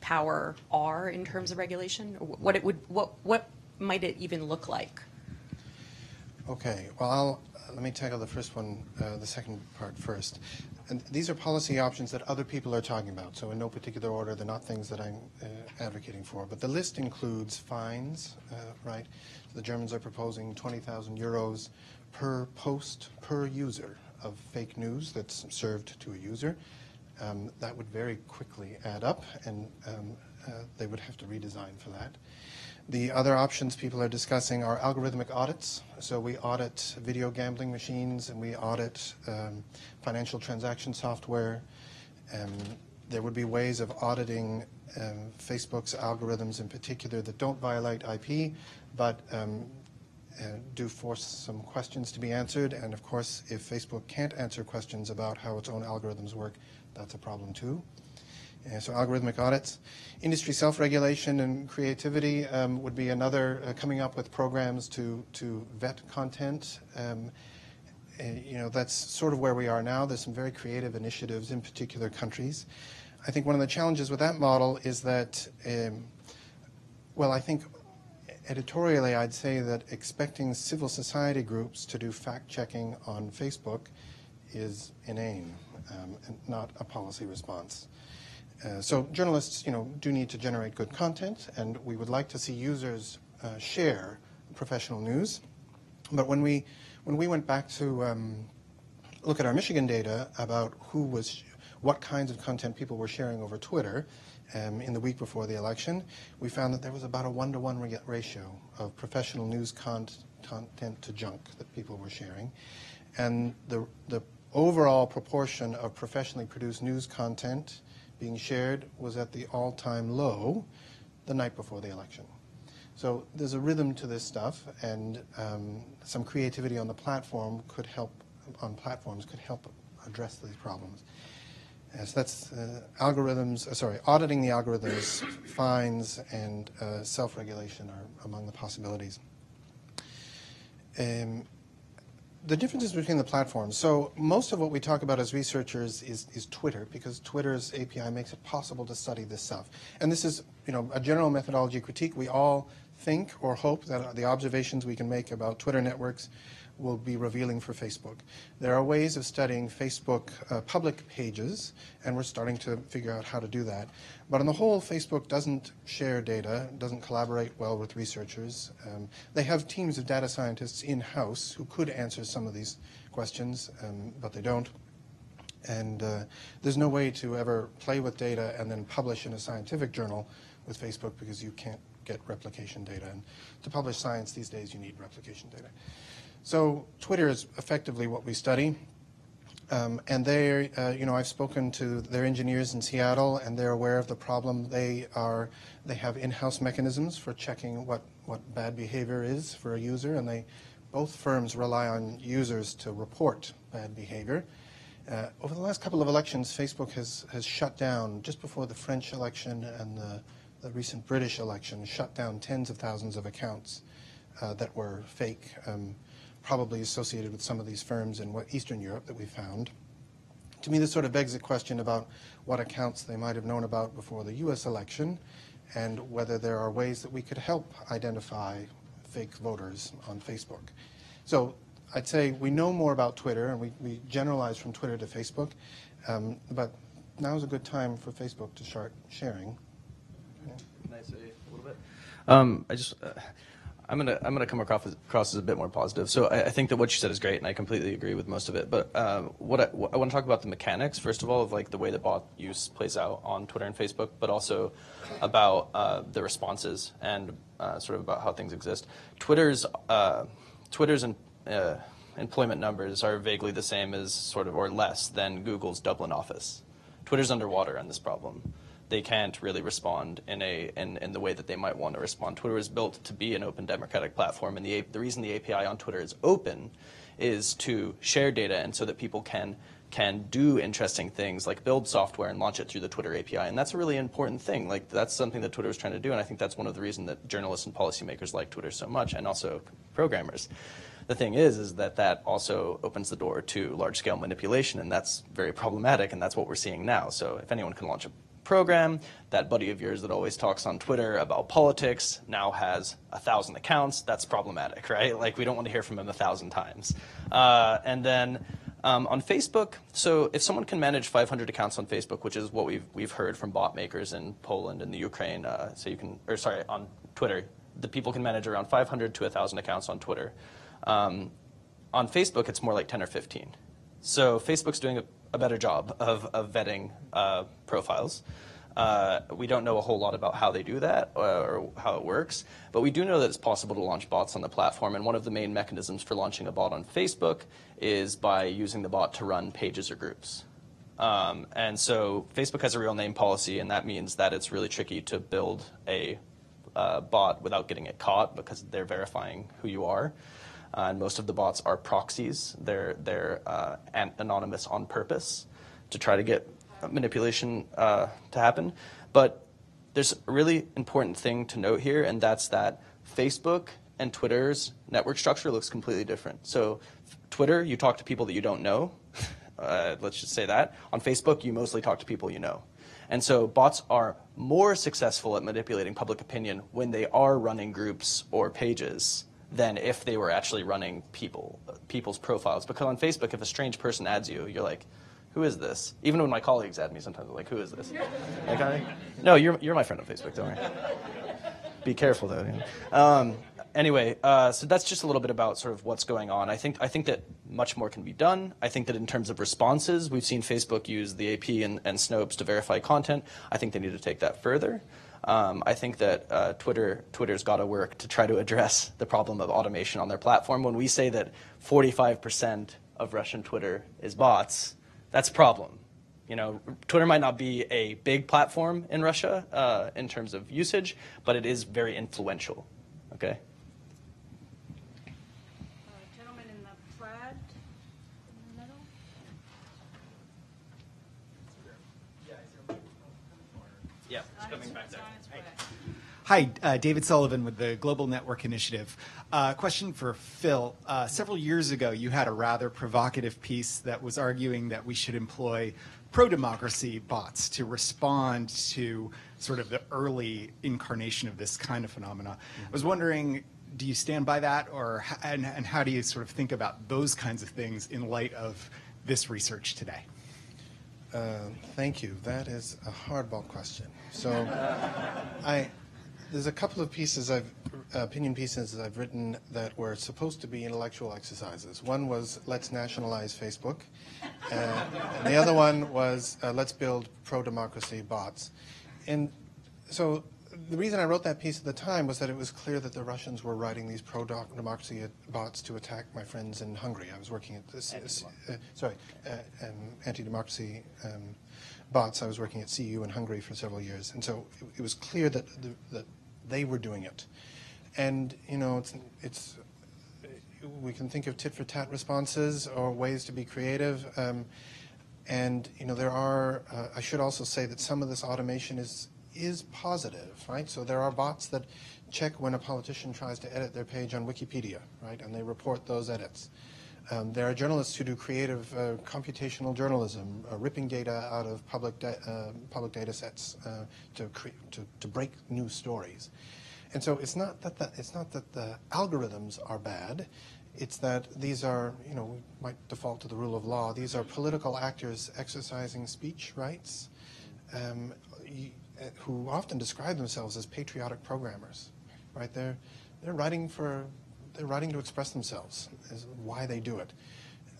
power are in terms of regulation? What it would what what might it even look like? Okay, well, I'll, let me tackle the first one, uh, the second part first. And these are policy options that other people are talking about, so in no particular order, they're not things that I'm uh, advocating for. But the list includes fines, uh, right? The Germans are proposing 20,000 euros per post per user of fake news that's served to a user. Um, that would very quickly add up, and um, uh, they would have to redesign for that. The other options people are discussing are algorithmic audits. So we audit video gambling machines and we audit um, financial transaction software. Um, there would be ways of auditing um, Facebook's algorithms in particular that don't violate IP, but um, do force some questions to be answered. And of course, if Facebook can't answer questions about how its own algorithms work, that's a problem too. So algorithmic audits. Industry self-regulation and creativity um, would be another, uh, coming up with programs to, to vet content. Um, you know, that's sort of where we are now. There's some very creative initiatives in particular countries. I think one of the challenges with that model is that, um, well, I think editorially I'd say that expecting civil society groups to do fact-checking on Facebook is inane um, and not a policy response. Uh, so journalists, you know, do need to generate good content, and we would like to see users uh, share professional news. But when we when we went back to um, look at our Michigan data about who was what kinds of content people were sharing over Twitter um, in the week before the election, we found that there was about a one-to-one -one ratio of professional news con content to junk that people were sharing, and the the overall proportion of professionally produced news content being shared was at the all-time low the night before the election. So there's a rhythm to this stuff, and um, some creativity on the platform could help, on platforms could help address these problems. So that's uh, algorithms, uh, sorry, auditing the algorithms, fines, and uh, self-regulation are among the possibilities. Um, the differences between the platforms. So most of what we talk about as researchers is, is Twitter because Twitter's API makes it possible to study this stuff. And this is, you know, a general methodology critique. We all think or hope that the observations we can make about Twitter networks will be revealing for Facebook. There are ways of studying Facebook uh, public pages, and we're starting to figure out how to do that. But on the whole, Facebook doesn't share data, doesn't collaborate well with researchers. Um, they have teams of data scientists in-house who could answer some of these questions, um, but they don't. And uh, there's no way to ever play with data and then publish in a scientific journal with Facebook because you can't get replication data. And to publish science these days, you need replication data. So Twitter is effectively what we study. Um, and they, uh, you know, I've spoken to their engineers in Seattle, and they're aware of the problem. They are, they have in-house mechanisms for checking what what bad behavior is for a user, and they, both firms rely on users to report bad behavior. Uh, over the last couple of elections, Facebook has has shut down just before the French election and the, the recent British election, shut down tens of thousands of accounts uh, that were fake. Um, probably associated with some of these firms in what Eastern Europe that we found. To me, this sort of begs a question about what accounts they might have known about before the U.S. election and whether there are ways that we could help identify fake voters on Facebook. So I'd say we know more about Twitter, and we, we generalize from Twitter to Facebook, um, but now is a good time for Facebook to start sharing. Can I say a little bit? Um, I just, uh, I'm gonna, I'm gonna come across as, across as a bit more positive. So I, I think that what you said is great, and I completely agree with most of it. But uh, what I, I want to talk about the mechanics first of all of like the way that bot use plays out on Twitter and Facebook, but also about uh, the responses and uh, sort of about how things exist. Twitter's, uh, Twitter's and uh, employment numbers are vaguely the same as sort of or less than Google's Dublin office. Twitter's underwater on this problem. They can't really respond in a in, in the way that they might want to respond. Twitter is built to be an open democratic platform, and the the reason the API on Twitter is open is to share data and so that people can can do interesting things like build software and launch it through the Twitter API. And that's a really important thing. Like that's something that Twitter is trying to do, and I think that's one of the reasons that journalists and policymakers like Twitter so much, and also programmers. The thing is, is that that also opens the door to large-scale manipulation, and that's very problematic, and that's what we're seeing now. So if anyone can launch a program, that buddy of yours that always talks on Twitter about politics now has a thousand accounts. That's problematic, right? Like we don't want to hear from him a thousand times. Uh, and then um, on Facebook, so if someone can manage 500 accounts on Facebook, which is what we've we've heard from bot makers in Poland and the Ukraine, uh, so you can, or sorry, on Twitter, the people can manage around 500 to 1,000 accounts on Twitter. Um, on Facebook, it's more like 10 or 15. So Facebook's doing a, a better job of, of vetting uh, profiles. Uh, we don't know a whole lot about how they do that or how it works, but we do know that it's possible to launch bots on the platform. And one of the main mechanisms for launching a bot on Facebook is by using the bot to run pages or groups. Um, and so Facebook has a real name policy, and that means that it's really tricky to build a uh, bot without getting it caught because they're verifying who you are. Uh, and most of the bots are proxies. They're, they're uh, an- anonymous on purpose to try to get manipulation uh, to happen. But there's a really important thing to note here, and that's that Facebook and Twitter's network structure looks completely different. So, Twitter, you talk to people that you don't know. Uh, let's just say that. On Facebook, you mostly talk to people you know. And so bots are more successful at manipulating public opinion when they are running groups or pages than if they were actually running people people's profiles. Because on Facebook, if a strange person adds you, you're like, who is this? Even when my colleagues add me, sometimes they're like, who is this? Like, I, no, you're, you're my friend on Facebook, don't worry. Be careful, though. Um, anyway, uh, so that's just a little bit about sort of what's going on. I think, I think that much more can be done. I think that in terms of responses, we've seen Facebook use the AP and, and Snopes to verify content. I think they need to take that further. Um, I think that uh, Twitter Twitter's got to work to try to address the problem of automation on their platform. When we say that 45% of Russian Twitter is bots, that's a problem. You know, Twitter might not be a big platform in Russia uh, in terms of usage, but it is very influential. Okay. Gentleman in the plaid in the middle. Yeah, coming back there. Hi, uh, David Sullivan with the Global Network Initiative. Uh, question for Phil. Uh, several years ago, you had a rather provocative piece that was arguing that we should employ pro democracy bots to respond to sort of the early incarnation of this kind of phenomena. I was wondering, do you stand by that, or and, and how do you sort of think about those kinds of things in light of this research today? Uh, thank you. That is a hardball question. So, I there's a couple of pieces I've opinion pieces that I've written that were supposed to be intellectual exercises. One was let's nationalize Facebook, uh, and the other one was uh, let's build pro-democracy bots. And so the reason I wrote that piece at the time was that it was clear that the Russians were writing these pro-democracy bots to attack my friends in Hungary. I was working at this, uh, sorry, uh, um, anti-democracy um, bots. I was working at CEU in Hungary for several years, and so it, it was clear that the, that they were doing it. And you know, it's it's we can think of tit for tat responses or ways to be creative. Um, and you know, there are. Uh, I should also say that some of this automation is is positive, right? So there are bots that check when a politician tries to edit their page on Wikipedia, right? And they report those edits. Um, there are journalists who do creative uh, computational journalism, uh, ripping data out of public, uh, public data sets uh, to, to, to break new stories. And so it's not that the, it's not that the algorithms are bad. It's that these are, you know, we might default to the rule of law. These are political actors exercising speech rights um, uh, who often describe themselves as patriotic programmers, right? They're, they're writing for, they're writing to express themselves is why they do it.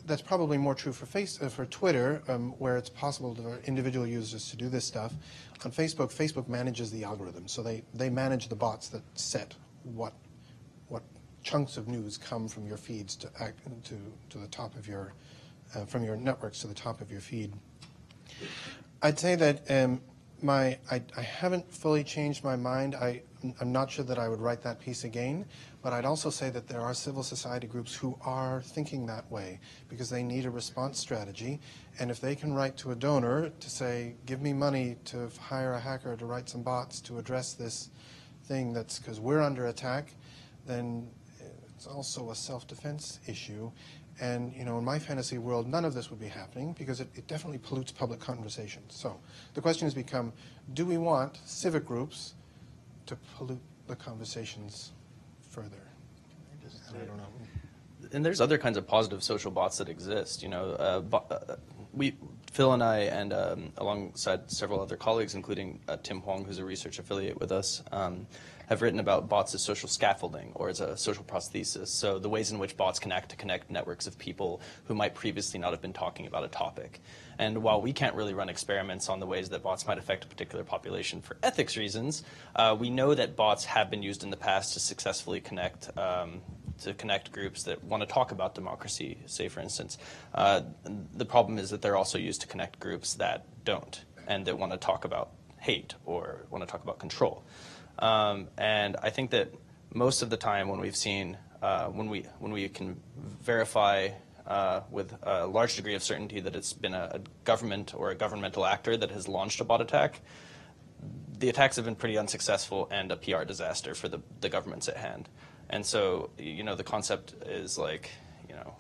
That's probably more true for face, uh, for Twitter, um, where it's possible for individual users to do this stuff. On Facebook, Facebook manages the algorithm, so they, they manage the bots that set what what chunks of news come from your feeds to act, to to the top of your uh, from your networks to the top of your feed. I'd say that um, my I, I haven't fully changed my mind. I I'm not sure that I would write that piece again, but I'd also say that there are civil society groups who are thinking that way because they need a response strategy, and if they can write to a donor to say, "Give me money to hire a hacker to write some bots to address this thing that's because we're under attack," then it's also a self-defense issue. And you know, in my fantasy world, none of this would be happening because it, it definitely pollutes public conversation. So the question has become: Do we want civic groups to pollute the conversations further? And I don't know. and there's other kinds of positive social bots that exist. You know, uh, uh, we, Phil and I, and um, alongside several other colleagues, including uh, Tim Hwang, who's a research affiliate with us, um, have written about bots as social scaffolding or as a social prosthesis. So the ways in which bots can act to connect networks of people who might previously not have been talking about a topic. And while we can't really run experiments on the ways that bots might affect a particular population for ethics reasons, uh, we know that bots have been used in the past to successfully connect um, to connect groups that want to talk about democracy, say for instance. Uh, the problem is that they're also used to connect groups that don't and that want to talk about hate or want to talk about control. Um, and I think that most of the time when we've seen, uh, when, we, when we can verify uh, with a large degree of certainty that it's been a, a government or a governmental actor that has launched a bot attack, the attacks have been pretty unsuccessful and a PR disaster for the, the governments at hand. And so, you know, the concept is like, you know,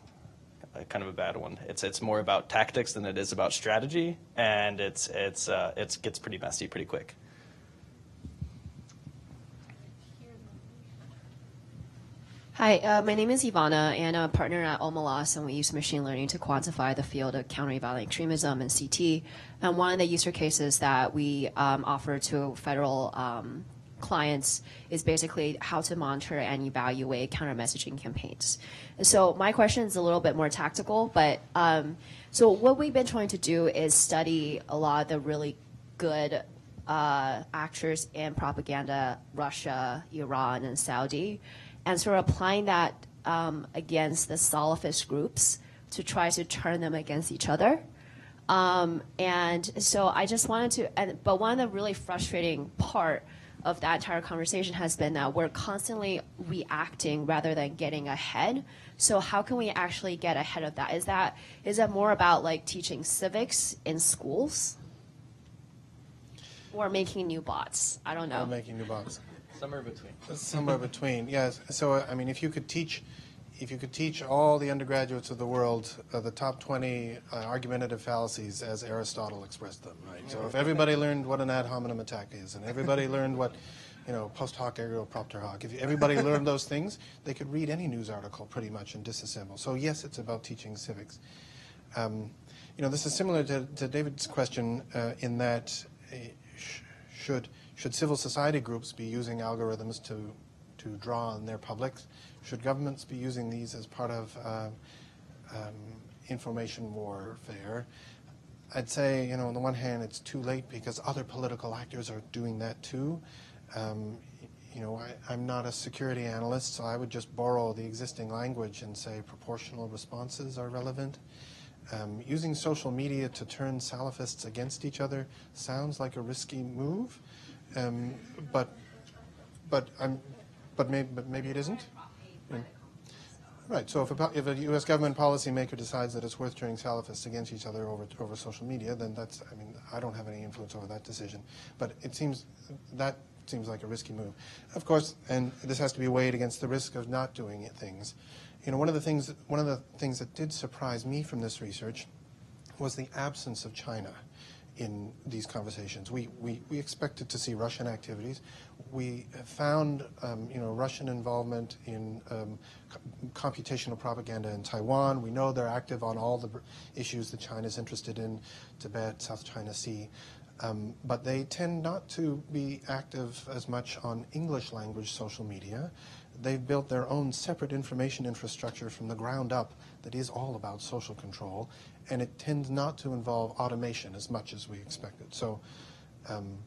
kind of a bad one. It's it's more about tactics than it is about strategy, and it's it's uh, it gets pretty messy pretty quick. Hi, uh, my name is Ivana, and I'm a partner at Omelas, and we use machine learning to quantify the field of countering violent extremism and CT. And one of the user cases that we um, offer to federal um, clients is basically how to monitor and evaluate counter messaging campaigns. So my question is a little bit more tactical, but um, so what we've been trying to do is study a lot of the really good uh, actors in propaganda, Russia, Iran, and Saudi, and sort of applying that um, against the Salafist groups to try to turn them against each other. Um, and so I just wanted to, and, but one of the really frustrating part of that entire conversation has been that we're constantly reacting rather than getting ahead. So how can we actually get ahead of that? Is that is that more about like teaching civics in schools, or making new bots? I don't know. Or making new bots. Somewhere between. Somewhere between, yes. So, I mean, if you could teach, if you could teach all the undergraduates of the world uh, the top 20 uh, argumentative fallacies as Aristotle expressed them, right? So if everybody learned what an ad hominem attack is, and everybody learned what, you know, post hoc ergo propter hoc, if everybody learned those things, they could read any news article pretty much and disassemble. So yes, it's about teaching civics. Um, you know, this is similar to, to David's question uh, in that uh, sh- should should civil society groups be using algorithms to to draw on their publics? Should governments be using these as part of uh, um, information warfare? I'd say, you know, on the one hand, it's too late because other political actors are doing that too. Um, you know, I, I'm not a security analyst, so I would just borrow the existing language and say proportional responses are relevant. Um, using social media to turn Salafists against each other sounds like a risky move, um, but but I'm but maybe but maybe it isn't. Right. So if a, if a U.S. government policymaker decides that it's worth turning Salafists against each other over over social media, then that's. I mean, I don't have any influence over that decision. But it seems that seems like a risky move. Of course, and this has to be weighed against the risk of not doing it, things. You know, one of the things one of the things that did surprise me from this research was the absence of China in these conversations. We, we, we expected to see Russian activities. We found, um, you know, Russian involvement in um, co- computational propaganda in Taiwan. We know they're active on all the issues that China's interested in, Tibet, South China Sea. Um, but they tend not to be active as much on English language social media. They've built their own separate information infrastructure from the ground up that is all about social control, and it tends not to involve automation as much as we expected. So, um,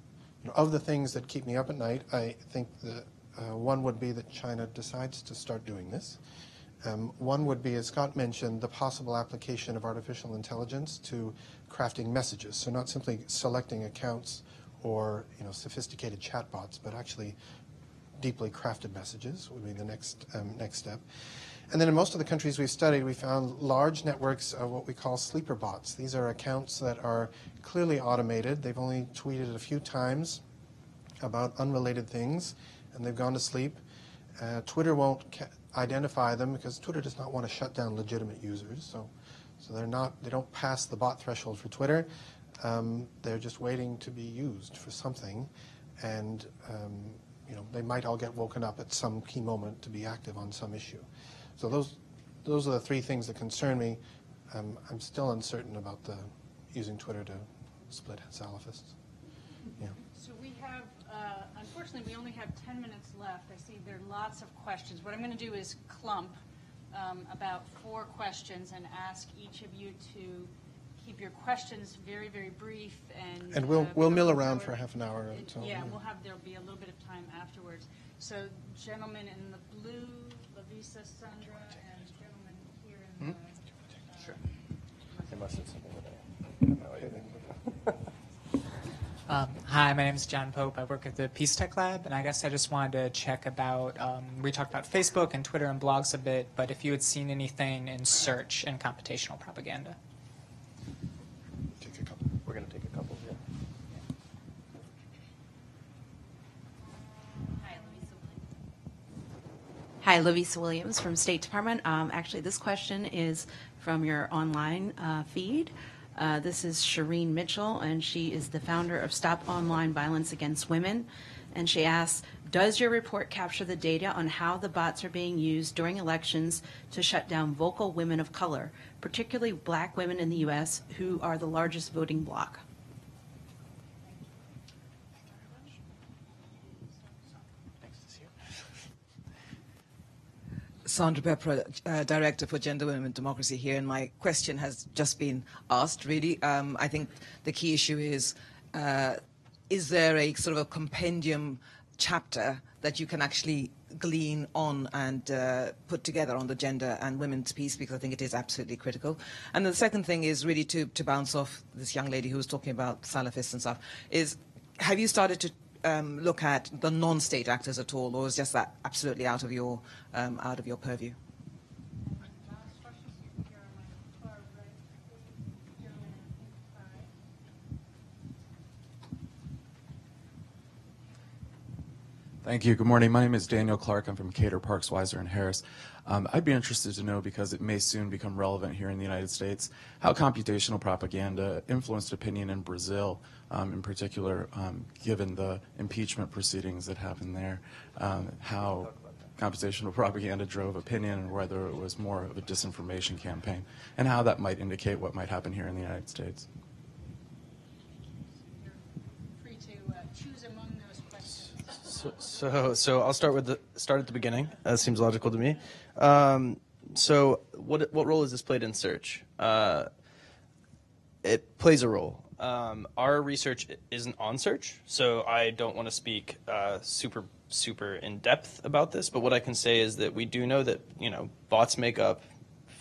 you know, of the things that keep me up at night, I think the uh, one would be that China decides to start doing this. Um, one would be, as Scott mentioned, the possible application of artificial intelligence to crafting messages. So not simply selecting accounts or you know sophisticated chatbots, but actually deeply crafted messages would be the next um, next step. And then in most of the countries we've studied, we found large networks of what we call sleeper bots. These are accounts that are clearly automated. They've only tweeted a few times about unrelated things, and they've gone to sleep. Uh, Twitter won't identify them because Twitter does not want to shut down legitimate users. So, so they're not. They don't pass the bot threshold for Twitter. Um, they're just waiting to be used for something, and um, you know they might all get woken up at some key moment to be active on some issue. So those those are the three things that concern me. Um, I'm still uncertain about the using Twitter to split Salafists. Yeah. So we have, uh, unfortunately, we only have 10 minutes left. I see there are lots of questions. What I'm going to do is clump um, about four questions and ask each of you to keep your questions very, very brief and. And we'll uh, we'll mill around forward. for half an hour. Until, Yeah, we'll have, there'll be a little bit of time afterwards. So gentlemen in the blue, Lavisa, Sandra, and gentlemen here in the. Sure. They must have something that I have no idea. Um, hi, my name is John Pope. I work at the Peace Tech Lab, and I guess I just wanted to check about. Um, we talked about Facebook and Twitter and blogs a bit, but if you had seen anything in search and computational propaganda. Take a couple. We're going to take a couple here. Hi, Lavisa Williams from State Department. Um, actually, this question is from your online uh, feed. Uh, this is Shireen Mitchell, and she is the founder of Stop Online Violence Against Women. And she asks, does your report capture the data on how the bots are being used during elections to shut down vocal women of color, particularly black women in the U.S., who are the largest voting bloc? Sandra Pepera, uh, Director for Gender, Women and Democracy here, and my question has just been asked, really. Um, I think the key issue is, uh, is there a sort of a compendium chapter that you can actually glean on and uh, put together on the gender and women's piece because I think it is absolutely critical. And the second thing is really to, to bounce off this young lady who was talking about Salafists and stuff is have you started to um, look at the non-state actors at all, or is just that absolutely out of your um, out of your purview? Thank you. Good morning. My name is Daniel Clark. I'm from Cater Parks, Weiser, and Harris. Um, I'd be interested to know, because it may soon become relevant here in the United States, how computational propaganda influenced opinion in Brazil, um, in particular, um, given the impeachment proceedings that happened there, um, how computational propaganda drove opinion and whether it was more of a disinformation campaign, and how that might indicate what might happen here in the United States. So, so, so I'll start with the start at the beginning. That seems logical to me. Um, so, what what role has this played in search? Uh, it plays a role. Um, our research isn't on search, so I don't want to speak uh, super super in depth about this. But what I can say is that we do know that you know bots make up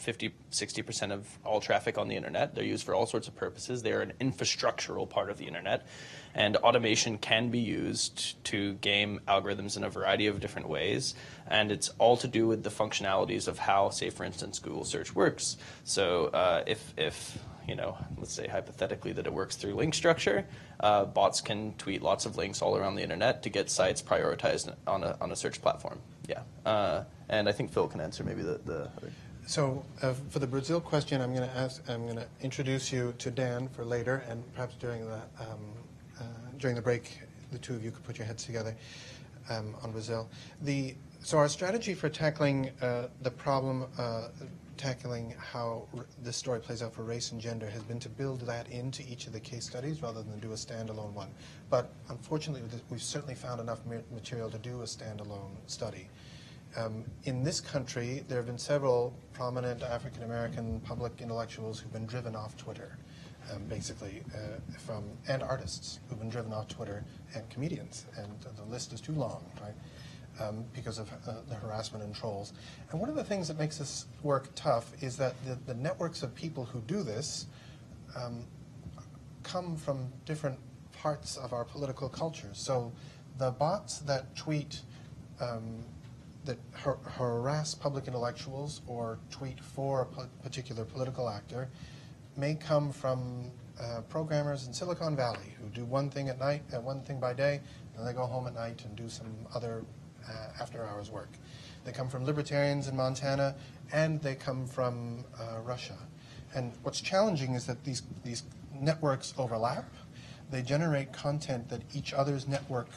50, 60% of all traffic on the internet. They're used for all sorts of purposes. They're an infrastructural part of the internet. And automation can be used to game algorithms in a variety of different ways. And it's all to do with the functionalities of how, say, for instance, Google search works. So uh, if, if you know, let's say hypothetically that it works through link structure, uh, bots can tweet lots of links all around the internet to get sites prioritized on a, on a search platform. Yeah. Uh, and I think Phil can answer maybe the, the. So uh, for the Brazil question, I'm going to ask, I'm going to introduce you to Dan for later, and perhaps during the um, uh, during the break, the two of you could put your heads together um, on Brazil. The so our strategy for tackling uh, the problem, uh, tackling how this story plays out for race and gender, has been to build that into each of the case studies rather than do a standalone one. But unfortunately, we've certainly found enough ma- material to do a standalone study. Um, in this country, there have been several prominent African American public intellectuals who've been driven off Twitter, um, basically, uh, from and artists who've been driven off Twitter, and comedians, and the list is too long, right? Um, because of uh, the harassment and trolls. And one of the things that makes this work tough is that the, the networks of people who do this um, come from different parts of our political culture. So the bots that tweet um, that har- harass public intellectuals or tweet for a particular political actor may come from uh, programmers in Silicon Valley who do one thing at night, uh, one thing by day, and they go home at night and do some other uh, after-hours work. They come from libertarians in Montana, and they come from uh, Russia. And what's challenging is that these these networks overlap. They generate content that each other's network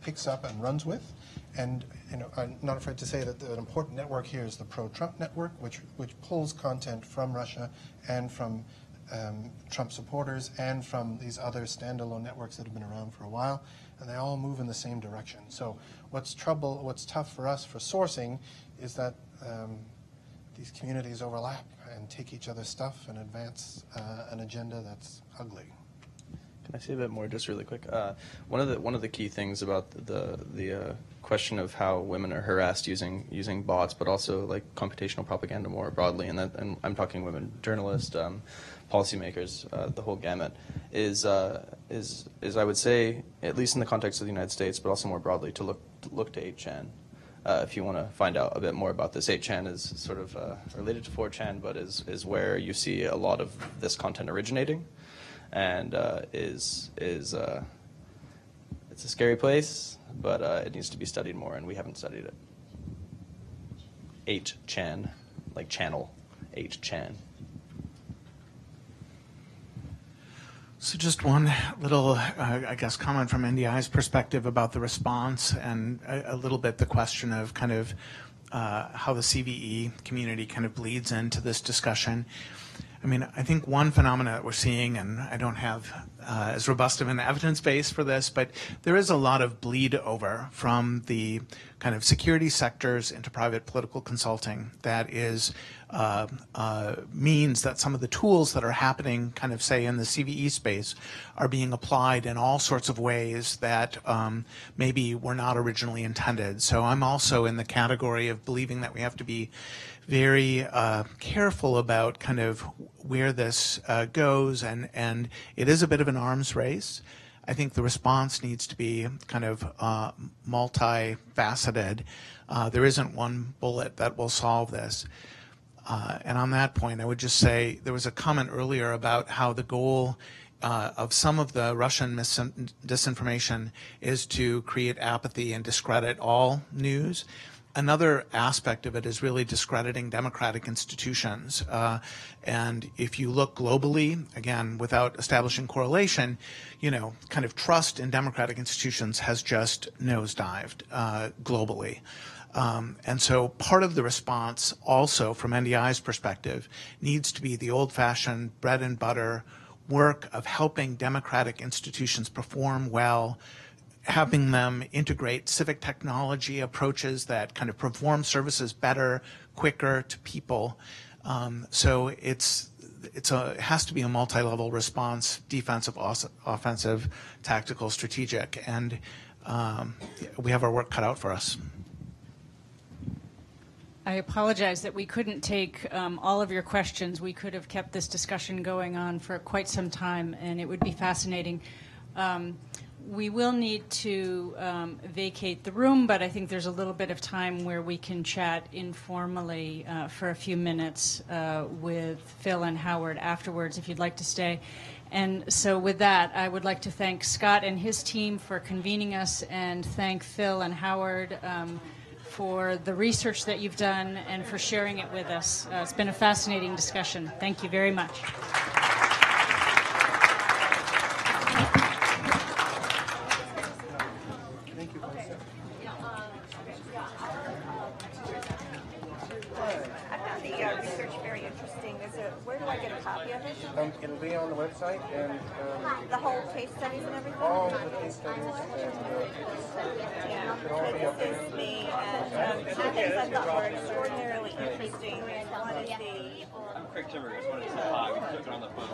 picks up and runs with. And you know, I'm not afraid to say that an important network here is the pro-Trump network, which which pulls content from Russia and from um, Trump supporters and from these other standalone networks that have been around for a while, and they all move in the same direction. So what's trouble, what's tough for us for sourcing, is that um, these communities overlap and take each other's stuff and advance uh, an agenda that's ugly. Can I say a bit more, just really quick? Uh, one of the one of the key things about the the uh, question of how women are harassed using using bots, but also like computational propaganda more broadly, and that and I'm talking women journalists, um, policymakers, uh, the whole gamut, is, uh, is, is I would say, at least in the context of the United States, but also more broadly, to look to, look to 8chan. Uh, if you want to find out a bit more about this, 8chan is sort of uh, related to 4chan, but is, is where you see a lot of this content originating, and uh, is, is uh, it's a scary place, but it needs to be studied more, and we haven't studied it. 8chan, like channel, 8chan. So just one little, uh, I guess, comment from NDI's perspective about the response and a, a little bit the question of kind of uh, how the CVE community kind of bleeds into this discussion. I mean, I think one phenomena that we're seeing, and I don't have uh, as robust of an evidence base for this, but there is a lot of bleed over from the kind of security sectors into private political consulting that is uh, uh, means that some of the tools that are happening, kind of say in the CVE space, are being applied in all sorts of ways that um, maybe were not originally intended. So I'm also in the category of believing that we have to be very uh, careful about kind of where this uh, goes, and and it is a bit of an arms race. I think the response needs to be kind of uh, multifaceted. Uh, there isn't one bullet that will solve this. Uh, and on that point, I would just say there was a comment earlier about how the goal uh, of some of the Russian mis- disinformation is to create apathy and discredit all news. Another aspect of it is really discrediting democratic institutions. Uh, and if you look globally, again, without establishing correlation, you know, kind of trust in democratic institutions has just nosedived uh, globally. Um, and so part of the response also from NDI's perspective needs to be the old fashioned bread and butter work of helping democratic institutions perform well, having them integrate civic technology approaches that kind of perform services better, quicker to people. Um, so it's it's a it has to be a multi-level response, defensive, offensive, tactical, strategic, and um, we have our work cut out for us. I apologize that we couldn't take um, all of your questions. We could have kept this discussion going on for quite some time, and it would be fascinating. Um, we will need to um, vacate the room, but I think there's a little bit of time where we can chat informally uh, for a few minutes uh, with Phil and Howard afterwards, if you'd like to stay. And so, with that, I would like to thank Scott and his team for convening us, and thank Phil and Howard. Um, for the research that you've done and for sharing it with us. Uh, it's been a fascinating discussion. Thank you very much. I found the uh, research very interesting. Is it, where do I get a copy of it? Um, it'll be on the website and um, The whole case studies and everything? all the case studies and uh, Yeah, should all be so up this there. is me, and um, two things I thought were extraordinarily interesting. One is the I'm Craig Timberg. I just wanted to say hi. We took it on the phone.